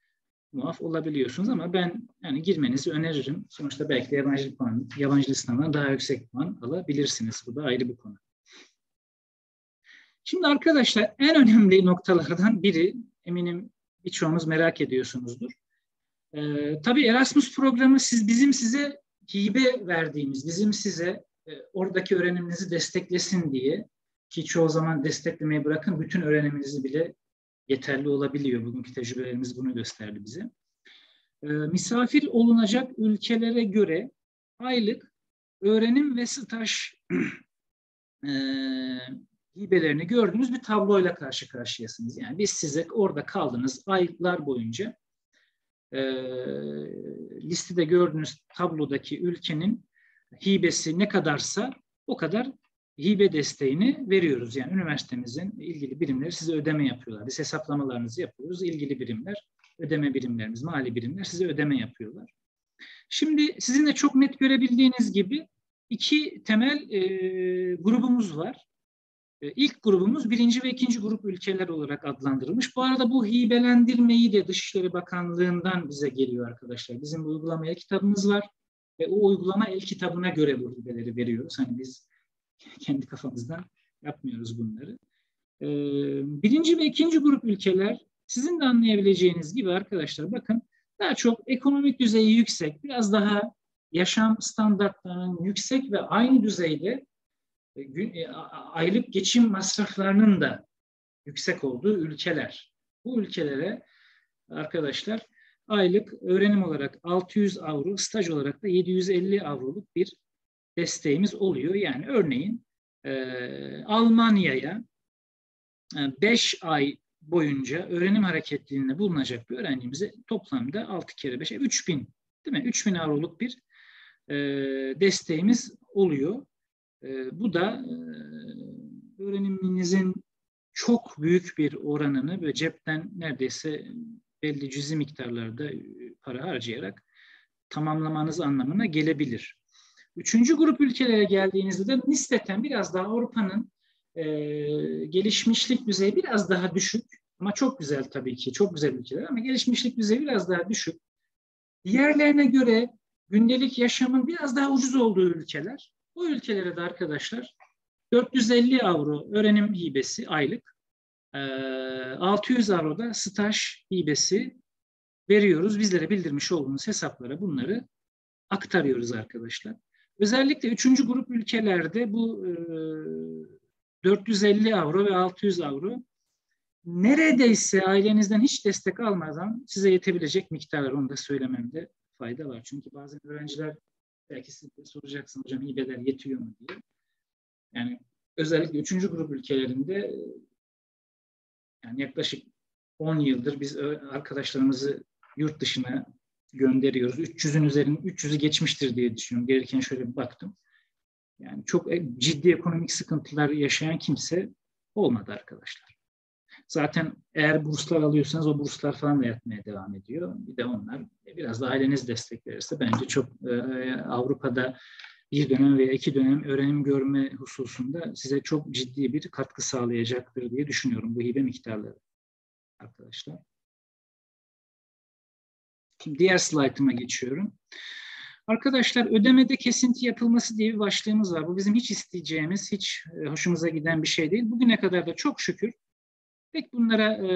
muaf olabiliyorsunuz ama ben yani girmenizi öneririm. Sonuçta belki de yabancı dil puan, yabancı dil sınavından daha yüksek puan alabilirsiniz. Bu da ayrı bir konu. Şimdi arkadaşlar en önemli noktalardan biri eminim birçoğunuz merak ediyorsunuzdur. Ee, tabii Erasmus programı siz bizim size hibe verdiğimiz, bizim size e, oradaki öğreniminizi desteklesin diye ki çoğu zaman desteklemeyi bırakın bütün öğreniminizi bile yeterli olabiliyor. Bugünkü tecrübelerimiz bunu gösterdi bize. E, misafir olunacak ülkelere göre aylık öğrenim ve staj e, hibelerini gördüğünüz bir tabloyla karşı karşıyasınız. Yani biz size orada kaldınız aylar boyunca e, listede gördüğünüz tablodaki ülkenin hibesi ne kadarsa o kadar hibe desteğini veriyoruz. Yani üniversitemizin ilgili birimleri size ödeme yapıyorlar. Biz hesaplamalarınızı yapıyoruz. İlgili birimler, ödeme birimlerimiz, mali birimler size ödeme yapıyorlar. Şimdi sizin de çok net görebildiğiniz gibi iki temel e, grubumuz var. E, ilk grubumuz birinci ve ikinci grup ülkeler olarak adlandırılmış. Bu arada bu hibelendirmeyi de Dışişleri Bakanlığı'ndan bize geliyor arkadaşlar. Bizim uygulamaya kitabımız var ve o uygulama el kitabına göre bu hibeleri veriyoruz. Hani biz kendi kafamızdan yapmıyoruz bunları. Ee, birinci ve ikinci grup ülkeler sizin de anlayabileceğiniz gibi arkadaşlar bakın daha çok ekonomik düzeyi yüksek, biraz daha yaşam standartlarının yüksek ve aynı düzeyde gün, e, aylık geçim masraflarının da yüksek olduğu ülkeler. Bu ülkelere arkadaşlar aylık öğrenim olarak 600 avro, staj olarak da 750 avroluk bir desteğimiz oluyor. Yani örneğin e, Almanya'ya 5 e, ay boyunca öğrenim hareketliliğinde bulunacak bir öğrencimize toplamda 6 kere 5'e 3000 değil mi? 3000 avroluk bir e, desteğimiz oluyor. E, bu da e, öğreniminizin çok büyük bir oranını ve cepten neredeyse belli cüzi miktarlarda para harcayarak tamamlamanız anlamına gelebilir. Üçüncü grup ülkelere geldiğinizde de nispeten biraz daha Avrupa'nın e, gelişmişlik düzeyi biraz daha düşük. Ama çok güzel tabii ki, çok güzel ülkeler ama gelişmişlik düzeyi biraz daha düşük. Diğerlerine göre gündelik yaşamın biraz daha ucuz olduğu ülkeler. Bu ülkelere de arkadaşlar 450 avro öğrenim hibesi aylık, 600 avro da staj hibesi veriyoruz. Bizlere bildirmiş olduğunuz hesaplara bunları aktarıyoruz arkadaşlar. Özellikle üçüncü grup ülkelerde bu e, 450 avro ve 600 avro neredeyse ailenizden hiç destek almadan size yetebilecek miktarlar onu da söylememde fayda var. Çünkü bazen öğrenciler belki siz de soracaksınız hocam hibeler yetiyor mu diye. Yani özellikle üçüncü grup ülkelerinde yani yaklaşık 10 yıldır biz arkadaşlarımızı yurt dışına gönderiyoruz. 300'ün üzerinde 300'ü geçmiştir diye düşünüyorum. Gereken şöyle bir baktım. Yani çok e, ciddi ekonomik sıkıntılar yaşayan kimse olmadı arkadaşlar. Zaten eğer burslar alıyorsanız o burslar falan da yatmaya devam ediyor. Bir de onlar e, biraz da aileniz destek verirse bence çok e, Avrupa'da bir dönem veya iki dönem öğrenim görme hususunda size çok ciddi bir katkı sağlayacaktır diye düşünüyorum bu hibe miktarları arkadaşlar. Şimdi diğer slaytıma geçiyorum. Arkadaşlar ödemede kesinti yapılması diye bir başlığımız var. Bu bizim hiç isteyeceğimiz, hiç e, hoşumuza giden bir şey değil. Bugüne kadar da çok şükür pek bunlara e,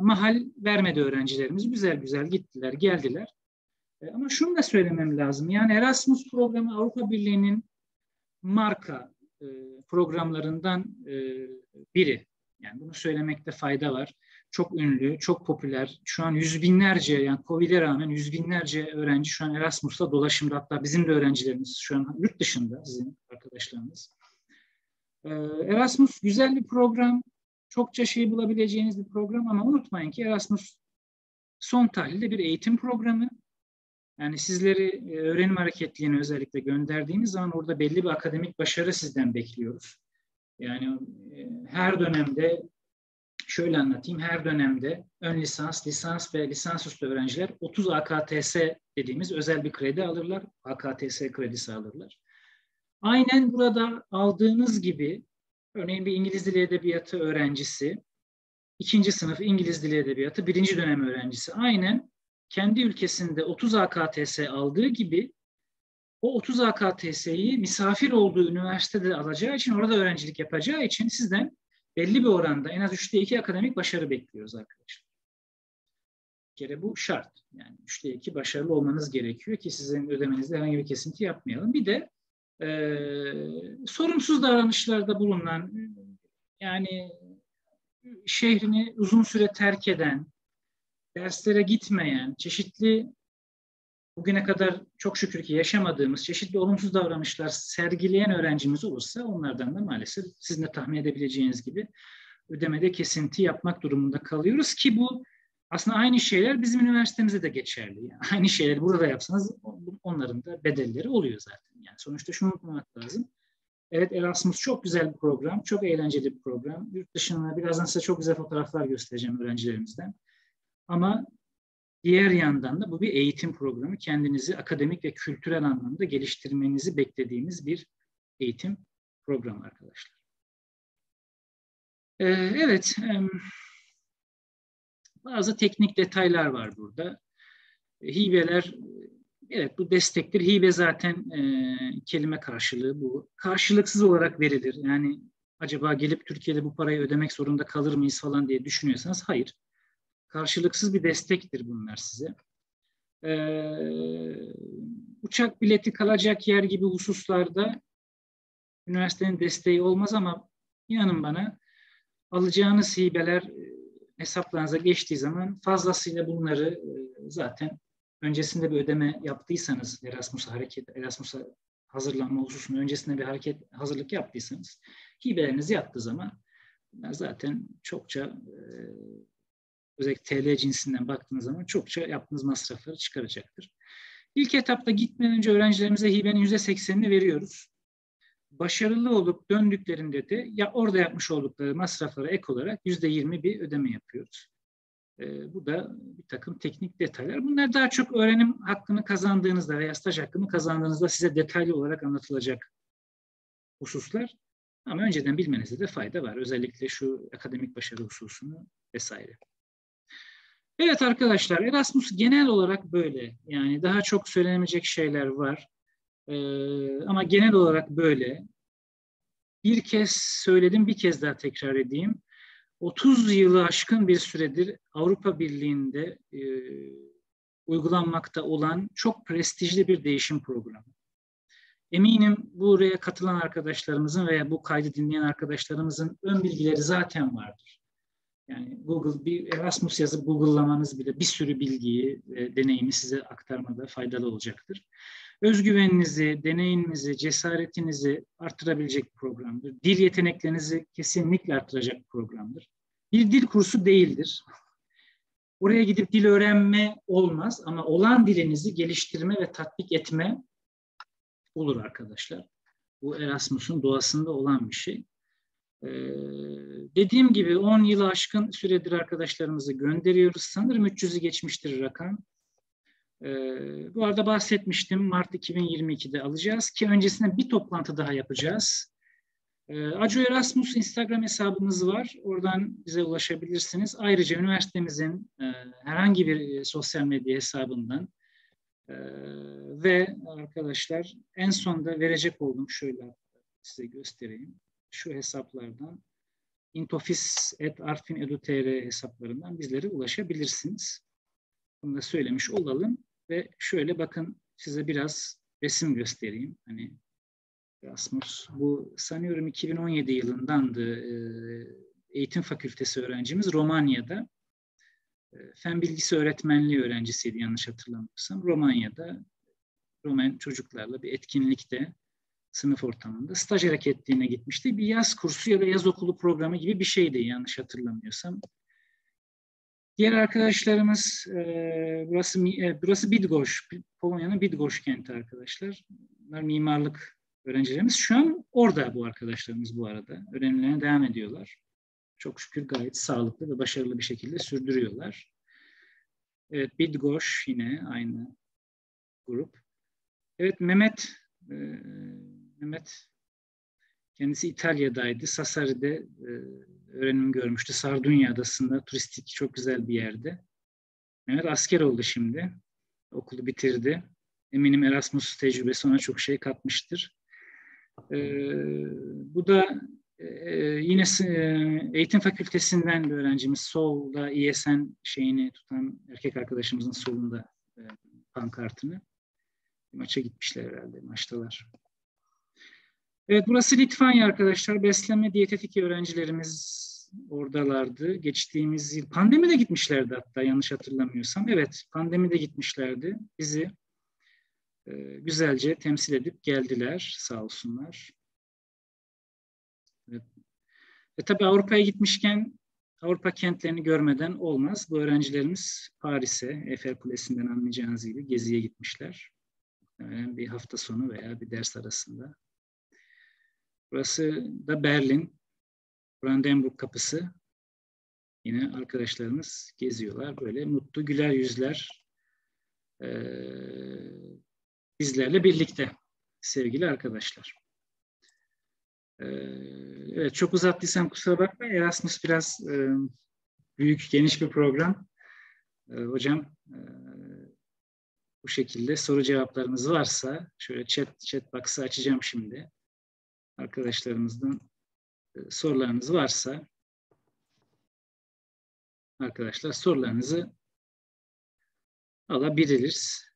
mahal vermedi öğrencilerimiz. Güzel güzel gittiler, geldiler. E, ama şunu da söylemem lazım. Yani Erasmus programı Avrupa Birliği'nin marka e, programlarından e, biri. Yani bunu söylemekte fayda var çok ünlü, çok popüler. Şu an yüz binlerce yani Covid'e rağmen yüz binlerce öğrenci şu an Erasmus'ta dolaşımda. Hatta bizim de öğrencilerimiz şu an yurt dışında sizin arkadaşlarınız. Ee, Erasmus güzel bir program. Çokça şey bulabileceğiniz bir program ama unutmayın ki Erasmus son tahlilde bir eğitim programı. Yani sizleri e, öğrenim hareketliğine özellikle gönderdiğiniz zaman orada belli bir akademik başarı sizden bekliyoruz. Yani e, her dönemde şöyle anlatayım. Her dönemde ön lisans, lisans ve lisansüstü öğrenciler 30 AKTS dediğimiz özel bir kredi alırlar. AKTS kredisi alırlar. Aynen burada aldığınız gibi örneğin bir İngiliz Dili Edebiyatı öğrencisi, ikinci sınıf İngiliz Dili Edebiyatı birinci dönem öğrencisi aynen kendi ülkesinde 30 AKTS aldığı gibi o 30 AKTS'yi misafir olduğu üniversitede alacağı için, orada öğrencilik yapacağı için sizden belli bir oranda en az 3'te 2 akademik başarı bekliyoruz arkadaşlar. Bir kere bu şart. Yani üçte iki başarılı olmanız gerekiyor ki sizin ödemenizde herhangi bir kesinti yapmayalım. Bir de e, sorumsuz davranışlarda bulunan yani şehrini uzun süre terk eden, derslere gitmeyen, çeşitli bugüne kadar çok şükür ki yaşamadığımız çeşitli olumsuz davranışlar sergileyen öğrencimiz olursa onlardan da maalesef sizin de tahmin edebileceğiniz gibi ödemede kesinti yapmak durumunda kalıyoruz ki bu aslında aynı şeyler bizim üniversitemizde de geçerli. Yani aynı şeyleri burada yapsanız onların da bedelleri oluyor zaten. Yani sonuçta şunu unutmamak lazım. Evet Erasmus çok güzel bir program, çok eğlenceli bir program. Yurt dışına birazdan size çok güzel fotoğraflar göstereceğim öğrencilerimizden. Ama diğer yandan da bu bir eğitim programı. Kendinizi akademik ve kültürel anlamda geliştirmenizi beklediğimiz bir eğitim programı arkadaşlar. Ee, evet, bazı teknik detaylar var burada. Hibeler, evet bu destektir. Hibe zaten e, kelime karşılığı bu. Karşılıksız olarak verilir. Yani acaba gelip Türkiye'de bu parayı ödemek zorunda kalır mıyız falan diye düşünüyorsanız hayır. Karşılıksız bir destektir bunlar size. Ee, uçak bileti kalacak yer gibi hususlarda üniversitenin desteği olmaz ama inanın bana alacağınız hibeler hesaplarınıza geçtiği zaman fazlasıyla bunları e, zaten öncesinde bir ödeme yaptıysanız Erasmus'a hareket Erasmus'a hazırlanma hususunda öncesinde bir hareket hazırlık yaptıysanız hibeleriniz yattığı zaman zaten çokça e, özellikle TL cinsinden baktığınız zaman çokça yaptığınız masrafları çıkaracaktır. İlk etapta gitmeden önce öğrencilerimize hibenin %80'ini veriyoruz başarılı olup döndüklerinde de ya orada yapmış oldukları masraflara ek olarak yüzde yirmi bir ödeme yapıyoruz. E, bu da bir takım teknik detaylar. Bunlar daha çok öğrenim hakkını kazandığınızda veya staj hakkını kazandığınızda size detaylı olarak anlatılacak hususlar. Ama önceden bilmenizde de fayda var. Özellikle şu akademik başarı hususunu vesaire. Evet arkadaşlar Erasmus genel olarak böyle. Yani daha çok söylenemeyecek şeyler var. Ee, ama genel olarak böyle. Bir kez söyledim, bir kez daha tekrar edeyim. 30 yılı aşkın bir süredir Avrupa Birliği'nde e, uygulanmakta olan çok prestijli bir değişim programı. Eminim buraya katılan arkadaşlarımızın veya bu kaydı dinleyen arkadaşlarımızın ön bilgileri zaten vardır. Yani Google bir Erasmus yazıp Google'lamanız bile bir sürü bilgiyi, e, deneyimi size aktarmada faydalı olacaktır özgüveninizi, deneyiminizi, cesaretinizi arttırabilecek bir programdır. Dil yeteneklerinizi kesinlikle arttıracak bir programdır. Bir dil kursu değildir. Oraya gidip dil öğrenme olmaz ama olan dilinizi geliştirme ve tatbik etme olur arkadaşlar. Bu Erasmus'un doğasında olan bir şey. Ee, dediğim gibi 10 yılı aşkın süredir arkadaşlarımızı gönderiyoruz. Sanırım 300'ü geçmiştir rakam. Ee, bu arada bahsetmiştim Mart 2022'de alacağız ki öncesinde bir toplantı daha yapacağız. Ee, Acu Erasmus Instagram hesabımız var. Oradan bize ulaşabilirsiniz. Ayrıca üniversitemizin e, herhangi bir e, sosyal medya hesabından e, ve arkadaşlar en sonda verecek olduğum şöyle size göstereyim. Şu hesaplardan intofis.arfin.edu.tr hesaplarından bizlere ulaşabilirsiniz. Bunu da söylemiş olalım. Ve şöyle bakın size biraz resim göstereyim. Hani Erasmus bu sanıyorum 2017 yılındandı. Eğitim fakültesi öğrencimiz Romanya'da fen bilgisi öğretmenliği öğrencisiydi yanlış hatırlamıyorsam. Romanya'da Roman çocuklarla bir etkinlikte sınıf ortamında staj hareketliğine gitmişti. Bir yaz kursu ya da yaz okulu programı gibi bir şeydi yanlış hatırlamıyorsam. Diğer arkadaşlarımız e, burası e, burası Bydgoszcz, Polonya'nın Bydgoszcz kenti arkadaşlar. Bunlar mimarlık öğrencilerimiz. Şu an orada bu arkadaşlarımız bu arada. Öğrenimlerine devam ediyorlar. Çok şükür gayet sağlıklı ve başarılı bir şekilde sürdürüyorlar. Evet, Bydgoszcz yine aynı grup. Evet, Mehmet e, Mehmet kendisi İtalya'daydı. Sassari'de e, öğrenim görmüştü. Sardunya Adası'nda turistik çok güzel bir yerde. Evet asker oldu şimdi. Okulu bitirdi. Eminim Erasmus tecrübesi ona çok şey katmıştır. Ee, bu da Ee, yine e, eğitim fakültesinden bir öğrencimiz solda İSN şeyini tutan erkek arkadaşımızın solunda e, pankartını. Maça gitmişler herhalde, maçtalar. Evet, burası Litvanya arkadaşlar. Besleme diyetetik öğrencilerimiz oradalardı. Geçtiğimiz yıl pandemi de gitmişlerdi hatta yanlış hatırlamıyorsam. Evet, pandemi de gitmişlerdi. Bizi e, güzelce temsil edip geldiler sağ olsunlar. Evet. E tabii Avrupa'ya gitmişken Avrupa kentlerini görmeden olmaz. Bu öğrencilerimiz Paris'e, Eiffel Kulesi'nden anlayacağınız gibi geziye gitmişler. Yani bir hafta sonu veya bir ders arasında. Burası da Berlin, Brandenburg kapısı. Yine arkadaşlarımız geziyorlar. Böyle mutlu güler yüzler e, bizlerle birlikte sevgili arkadaşlar. E, evet çok uzattıysam kusura bakmayın. Erasmus biraz e, büyük, geniş bir program. E, hocam e, bu şekilde soru cevaplarınız varsa şöyle chat, chat box'ı açacağım şimdi. Arkadaşlarımızdan e, sorularınız varsa arkadaşlar sorularınızı alabiliriz.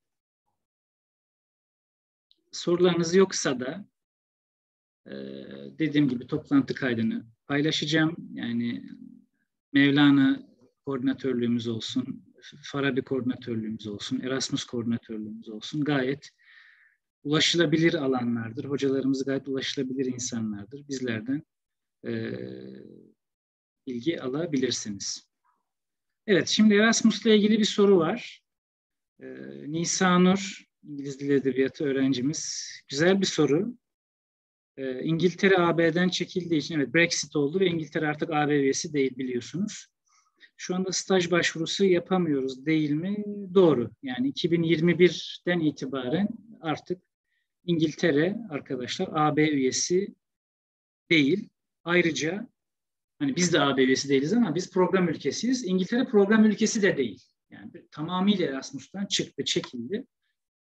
Sorularınız yoksa da e, dediğim gibi toplantı kaydını paylaşacağım. Yani Mevlana koordinatörlüğümüz olsun, Farabi koordinatörlüğümüz olsun, Erasmus koordinatörlüğümüz olsun. Gayet ulaşılabilir alanlardır. Hocalarımız gayet ulaşılabilir insanlardır. Bizlerden e, bilgi alabilirsiniz. Evet, şimdi Erasmus'la ilgili bir soru var. E, Nisanur, İngiliz Dil Edebiyatı öğrencimiz. Güzel bir soru. E, İngiltere AB'den çekildiği için, evet Brexit oldu ve İngiltere artık AB üyesi değil biliyorsunuz. Şu anda staj başvurusu yapamıyoruz değil mi? Doğru. Yani 2021'den itibaren artık İngiltere arkadaşlar AB üyesi değil. Ayrıca hani biz de AB üyesi değiliz ama biz program ülkesiyiz. İngiltere program ülkesi de değil. Yani tamamıyla Erasmus'tan çıktı, çekildi.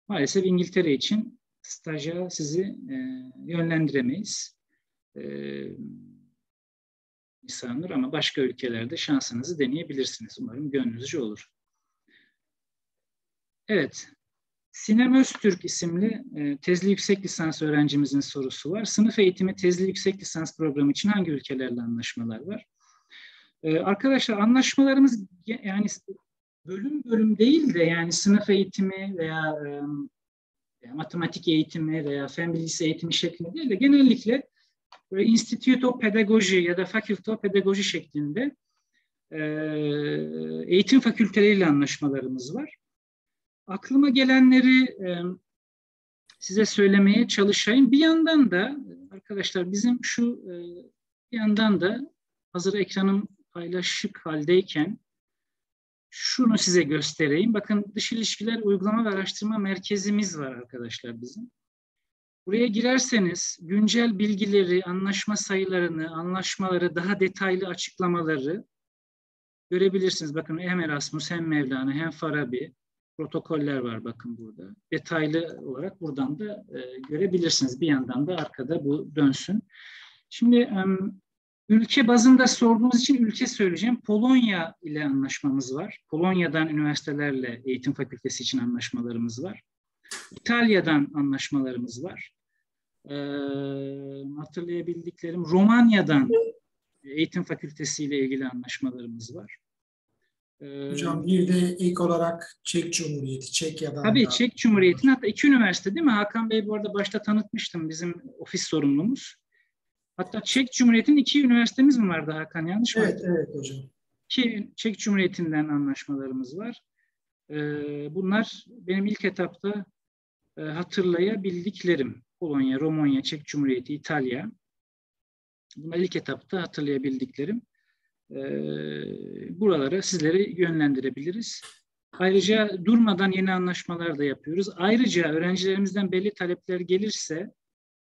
Maalesef İngiltere için staja sizi e, yönlendiremeyiz. E, insanlar ama başka ülkelerde şansınızı deneyebilirsiniz. Umarım gönlünüzce olur. Evet, Sinem Öztürk isimli e, tezli yüksek lisans öğrencimizin sorusu var. Sınıf eğitimi tezli yüksek lisans programı için hangi ülkelerle anlaşmalar var? E, arkadaşlar anlaşmalarımız yani bölüm bölüm değil de yani sınıf eğitimi veya e, matematik eğitimi veya fen bilgisi eğitimi şeklinde değil de genellikle böyle Institute of Pedagogy ya da Faculty of Pedagogy şeklinde e, eğitim fakülteleriyle anlaşmalarımız var aklıma gelenleri size söylemeye çalışayım. Bir yandan da arkadaşlar bizim şu bir yandan da hazır ekranım paylaşık haldeyken şunu size göstereyim. Bakın dış ilişkiler uygulama ve araştırma merkezimiz var arkadaşlar bizim. Buraya girerseniz güncel bilgileri, anlaşma sayılarını, anlaşmaları, daha detaylı açıklamaları görebilirsiniz. Bakın hem Erasmus hem Mevlana hem Farabi protokoller var bakın burada. Detaylı olarak buradan da e, görebilirsiniz. Bir yandan da arkada bu dönsün. Şimdi e, ülke bazında sorduğunuz için ülke söyleyeceğim. Polonya ile anlaşmamız var. Polonya'dan üniversitelerle eğitim fakültesi için anlaşmalarımız var. İtalya'dan anlaşmalarımız var. E, hatırlayabildiklerim Romanya'dan eğitim fakültesi ile ilgili anlaşmalarımız var. Hocam bir de ilk olarak Çek Cumhuriyeti, Çekya'dan Tabii da. Çek Cumhuriyeti'nin hatta iki üniversite değil mi? Hakan Bey bu arada başta tanıtmıştım bizim ofis sorumlumuz. Hatta Çek Cumhuriyeti'nin iki üniversitemiz mi vardı Hakan yanlış mı? Evet, evet hocam. İki Çek Cumhuriyeti'nden anlaşmalarımız var. Bunlar benim ilk etapta hatırlayabildiklerim. Polonya, Romanya, Çek Cumhuriyeti, İtalya. Bunlar ilk etapta hatırlayabildiklerim. Buralara sizleri yönlendirebiliriz. Ayrıca durmadan yeni anlaşmalar da yapıyoruz. Ayrıca öğrencilerimizden belli talepler gelirse,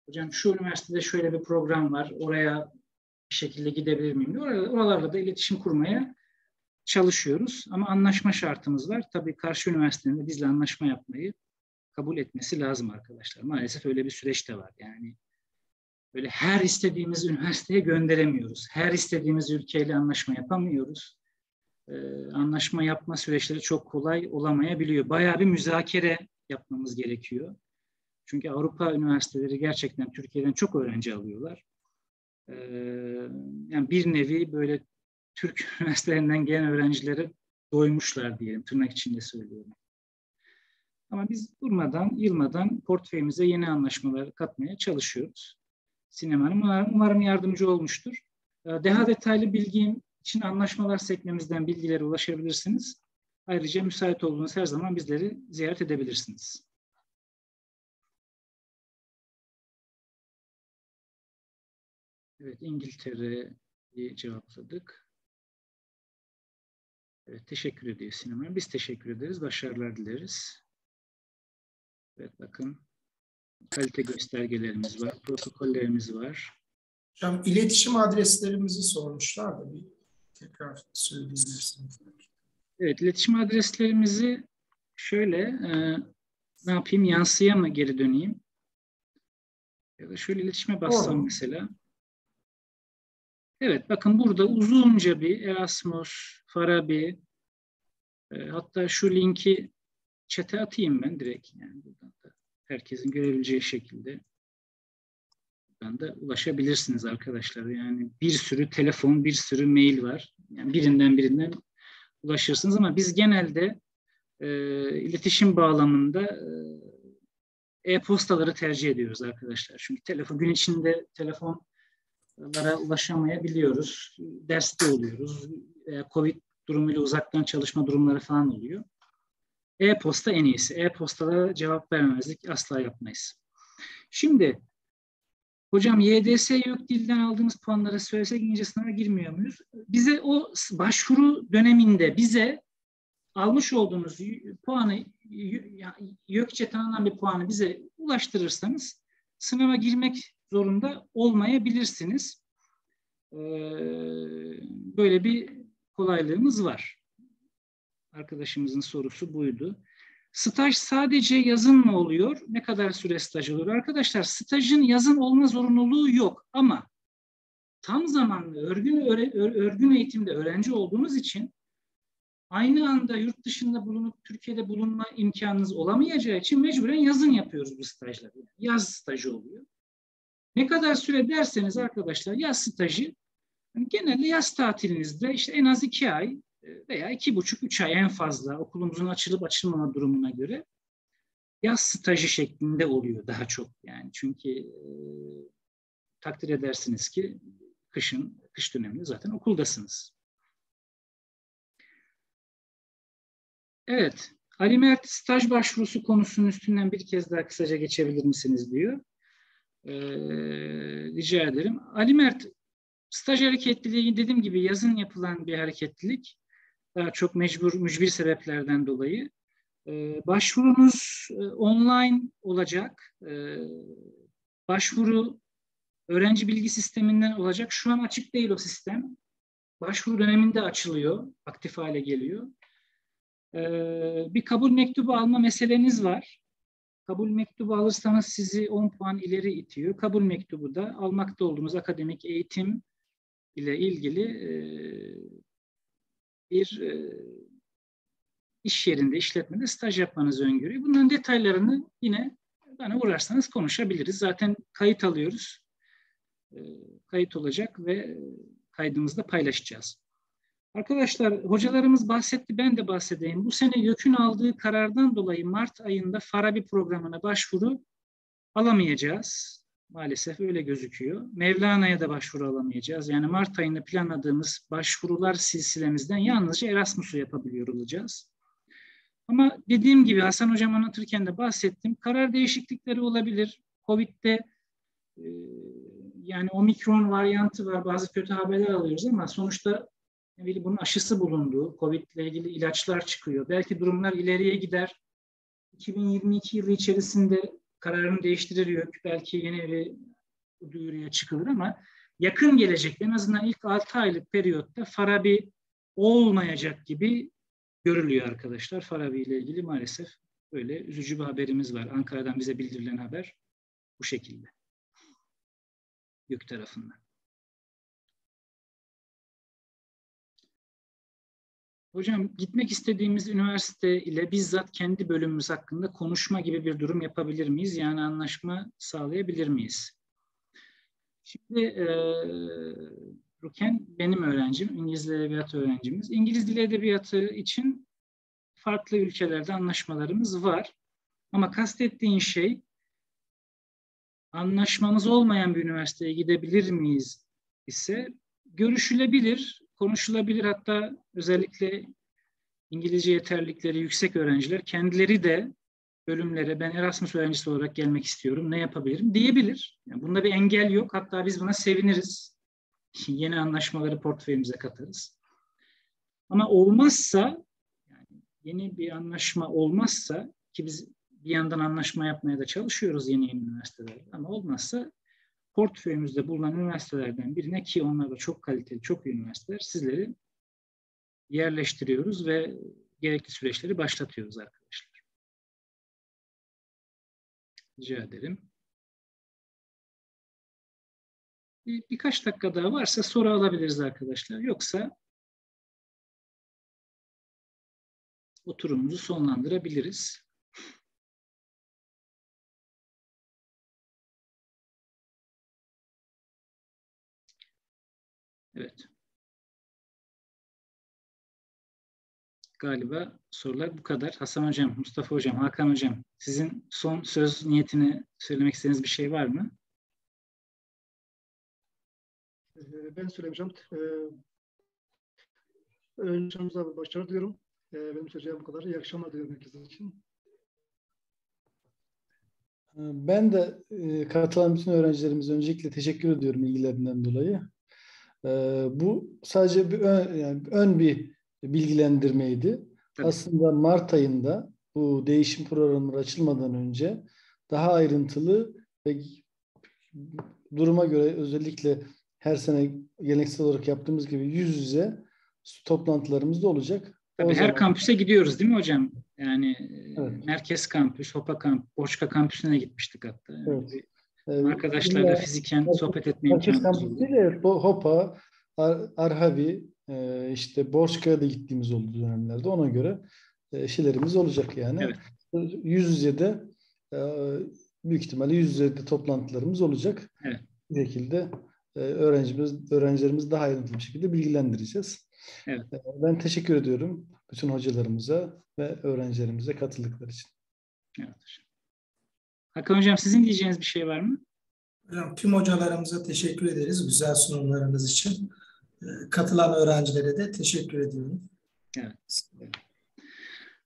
hocam şu üniversitede şöyle bir program var, oraya bir şekilde gidebilir miyim diye, oralarda da iletişim kurmaya çalışıyoruz. Ama anlaşma şartımız var. Tabii karşı üniversitenin de bizle anlaşma yapmayı kabul etmesi lazım arkadaşlar. Maalesef öyle bir süreç de var. Yani böyle her istediğimiz üniversiteye gönderemiyoruz. Her istediğimiz ülkeyle anlaşma yapamıyoruz. Ee, anlaşma yapma süreçleri çok kolay olamayabiliyor. Bayağı bir müzakere yapmamız gerekiyor. Çünkü Avrupa üniversiteleri gerçekten Türkiye'den çok öğrenci alıyorlar. Ee, yani bir nevi böyle Türk üniversitelerinden gelen öğrencileri doymuşlar diyelim, tırnak içinde söylüyorum. Ama biz durmadan, yılmadan portföyümüze yeni anlaşmalar katmaya çalışıyoruz. Sinemanın umarım, umarım yardımcı olmuştur. Ee, daha detaylı bilgim için anlaşmalar sekmemizden bilgilere ulaşabilirsiniz. Ayrıca müsait olduğunuz her zaman bizleri ziyaret edebilirsiniz. Evet, İngiltere'yi cevapladık. Evet, teşekkür ediyor sinema. Biz teşekkür ederiz. Başarılar dileriz. Evet, bakın kalite göstergelerimiz var, protokollerimiz var. Hocam iletişim adreslerimizi sormuşlar da bir tekrar söyleyebilirsiniz. Evet, iletişim adreslerimizi şöyle e, ne yapayım, yansıya mı geri döneyim? Ya da şöyle iletişime bassam Doğru. mesela. Evet, bakın burada uzunca bir Erasmus, Farabi, e, hatta şu linki çete atayım ben direkt. Yani buradan da herkesin görebileceği şekilde buradan da ulaşabilirsiniz arkadaşlar. Yani bir sürü telefon, bir sürü mail var. Yani birinden birinden ulaşırsınız ama biz genelde e, iletişim bağlamında e, e-postaları tercih ediyoruz arkadaşlar. Çünkü telefon gün içinde telefonlara ulaşamayabiliyoruz. Derste oluyoruz. E, Covid durumuyla uzaktan çalışma durumları falan oluyor. E-posta en iyisi. E-postalara cevap vermemezlik asla yapmayız. Şimdi hocam YDS yok dilden aldığımız puanları söylesek ince sınava girmiyor muyuz? Bize o başvuru döneminde bize almış olduğumuz puanı YÖKçe tanınan bir puanı bize ulaştırırsanız sınava girmek zorunda olmayabilirsiniz. Ee, böyle bir kolaylığımız var. Arkadaşımızın sorusu buydu. Staj sadece yazın mı oluyor? Ne kadar süre staj oluyor? Arkadaşlar stajın yazın olma zorunluluğu yok ama tam zamanlı örgün, örgün eğitimde öğrenci olduğunuz için aynı anda yurt dışında bulunup Türkiye'de bulunma imkanınız olamayacağı için mecburen yazın yapıyoruz bu stajları. Yaz stajı oluyor. Ne kadar süre derseniz arkadaşlar yaz stajı yani genelde yaz tatilinizde işte en az iki ay veya iki buçuk, üç ay en fazla okulumuzun açılıp açılmama durumuna göre yaz stajı şeklinde oluyor daha çok yani. Çünkü e, takdir edersiniz ki kışın, kış döneminde zaten okuldasınız. Evet, Ali Mert staj başvurusu konusunun üstünden bir kez daha kısaca geçebilir misiniz diyor. Ee, rica ederim. Ali Mert, staj hareketliliği dediğim gibi yazın yapılan bir hareketlilik daha çok mecbur, mücbir sebeplerden dolayı. Ee, başvurunuz e, online olacak. Başvuru öğrenci bilgi sisteminden olacak. Şu an açık değil o sistem. Başvuru döneminde açılıyor, aktif hale geliyor. Bir kabul mektubu alma meseleniz var. Kabul mektubu alırsanız sizi 10 puan ileri itiyor. Kabul mektubu da almakta olduğunuz akademik eğitim ile ilgili e, bir e, iş yerinde, işletmede staj yapmanızı öngörüyor. Bunların detaylarını yine bana uğrarsanız konuşabiliriz. Zaten kayıt alıyoruz. E, kayıt olacak ve kaydımızı da paylaşacağız. Arkadaşlar hocalarımız bahsetti, ben de bahsedeyim. Bu sene YÖK'ün aldığı karardan dolayı Mart ayında Farabi programına başvuru alamayacağız. Maalesef öyle gözüküyor. Mevlana'ya da başvuru alamayacağız. Yani Mart ayında planladığımız başvurular silsilemizden yalnızca Erasmus'u yapabiliyor olacağız. Ama dediğim gibi Hasan Hocam anlatırken de bahsettim. Karar değişiklikleri olabilir. Covid'de e, yani omikron varyantı var. Bazı kötü haberler alıyoruz ama sonuçta bunun aşısı bulundu. Covid ile ilgili ilaçlar çıkıyor. Belki durumlar ileriye gider. 2022 yılı içerisinde kararını değiştirir Belki yeni bir duyuruya çıkılır ama yakın gelecekte en azından ilk 6 aylık periyotta Farabi olmayacak gibi görülüyor arkadaşlar. Farabi ile ilgili maalesef böyle üzücü bir haberimiz var. Ankara'dan bize bildirilen haber bu şekilde. YÖK tarafından. Hocam gitmek istediğimiz üniversite ile bizzat kendi bölümümüz hakkında konuşma gibi bir durum yapabilir miyiz? Yani anlaşma sağlayabilir miyiz? Şimdi e, Ruken benim öğrencim, İngiliz Dil Edebiyatı öğrencimiz. İngiliz Dil Edebiyatı için farklı ülkelerde anlaşmalarımız var. Ama kastettiğin şey anlaşmamız olmayan bir üniversiteye gidebilir miyiz ise görüşülebilir, konuşulabilir. Hatta özellikle İngilizce yeterlilikleri yüksek öğrenciler kendileri de bölümlere ben Erasmus öğrencisi olarak gelmek istiyorum, ne yapabilirim diyebilir. Yani bunda bir engel yok. Hatta biz buna seviniriz. Yeni anlaşmaları portföyümüze katarız. Ama olmazsa, yani yeni bir anlaşma olmazsa ki biz bir yandan anlaşma yapmaya da çalışıyoruz yeni üniversitelerle ama olmazsa portföyümüzde bulunan üniversitelerden birine ki onlar da çok kaliteli, çok iyi üniversiteler sizleri yerleştiriyoruz ve gerekli süreçleri başlatıyoruz arkadaşlar. Rica ederim. Bir, birkaç dakika daha varsa soru alabiliriz arkadaşlar. Yoksa oturumumuzu sonlandırabiliriz. Evet. Galiba sorular bu kadar. Hasan Hocam, Mustafa Hocam, Hakan Hocam sizin son söz niyetini söylemek istediğiniz bir şey var mı? Ee, ben söylemeyeceğim. Ee, Öğrencilerimize başarı diliyorum. Ee, benim söyleyeceğim bu kadar. İyi akşamlar diliyorum herkes için. Ben de e, katılan bütün öğrencilerimize öncelikle teşekkür ediyorum ilgilerinden dolayı. Bu sadece bir ön, yani ön bir bilgilendirmeydi. Tabii. Aslında Mart ayında bu değişim programları açılmadan önce daha ayrıntılı ve duruma göre özellikle her sene geleneksel olarak yaptığımız gibi yüz yüze toplantılarımız da olacak. Tabii o her zaman... kampüse gidiyoruz değil mi hocam? Yani evet. Merkez Kampüs, Hopa Kampüs, Boşka Kampüsü'ne gitmiştik hatta. Yani evet. Arkadaşlarla fiziken sohbet etmeye imkanımız oldu. Hopa, Ar Arhavi, e, işte Borçka'ya da gittiğimiz oldu dönemlerde. Ona göre e, şeylerimiz olacak yani. Evet. Yüz yüze de e, büyük ihtimalle yüz yüze de toplantılarımız olacak. Evet. Bir şekilde öğrencimiz, öğrencilerimiz daha ayrıntılı bir şekilde bilgilendireceğiz. Evet. Ben teşekkür ediyorum bütün hocalarımıza ve öğrencilerimize katıldıkları için. Evet. Hakan Hocam sizin diyeceğiniz bir şey var mı? Hocam tüm hocalarımıza teşekkür ederiz güzel sunumlarınız için. Ee, katılan öğrencilere de teşekkür ediyorum. Evet.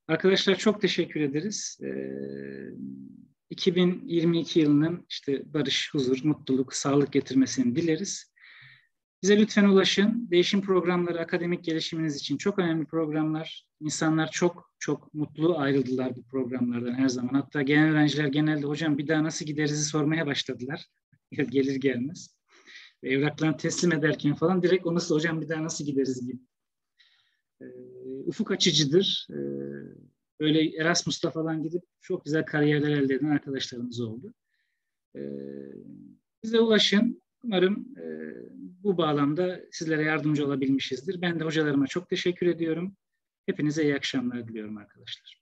Arkadaşlar çok teşekkür ederiz. Ee, 2022 yılının işte barış, huzur, mutluluk, sağlık getirmesini dileriz. Bize lütfen ulaşın. Değişim programları akademik gelişiminiz için çok önemli programlar. İnsanlar çok çok mutlu ayrıldılar bu programlardan her zaman. Hatta genel öğrenciler genelde hocam bir daha nasıl gideriz sormaya başladılar. Gelir gelmez evraklarını teslim ederken falan direkt o nasıl hocam bir daha nasıl gideriz gibi. E, ufuk açıcıdır. E, böyle Erasmus'ta falan gidip çok güzel kariyerler elde eden arkadaşlarımız oldu. E, bize ulaşın. Umarım e, bu bağlamda sizlere yardımcı olabilmişizdir. Ben de hocalarıma çok teşekkür ediyorum. Hepinize iyi akşamlar diliyorum arkadaşlar.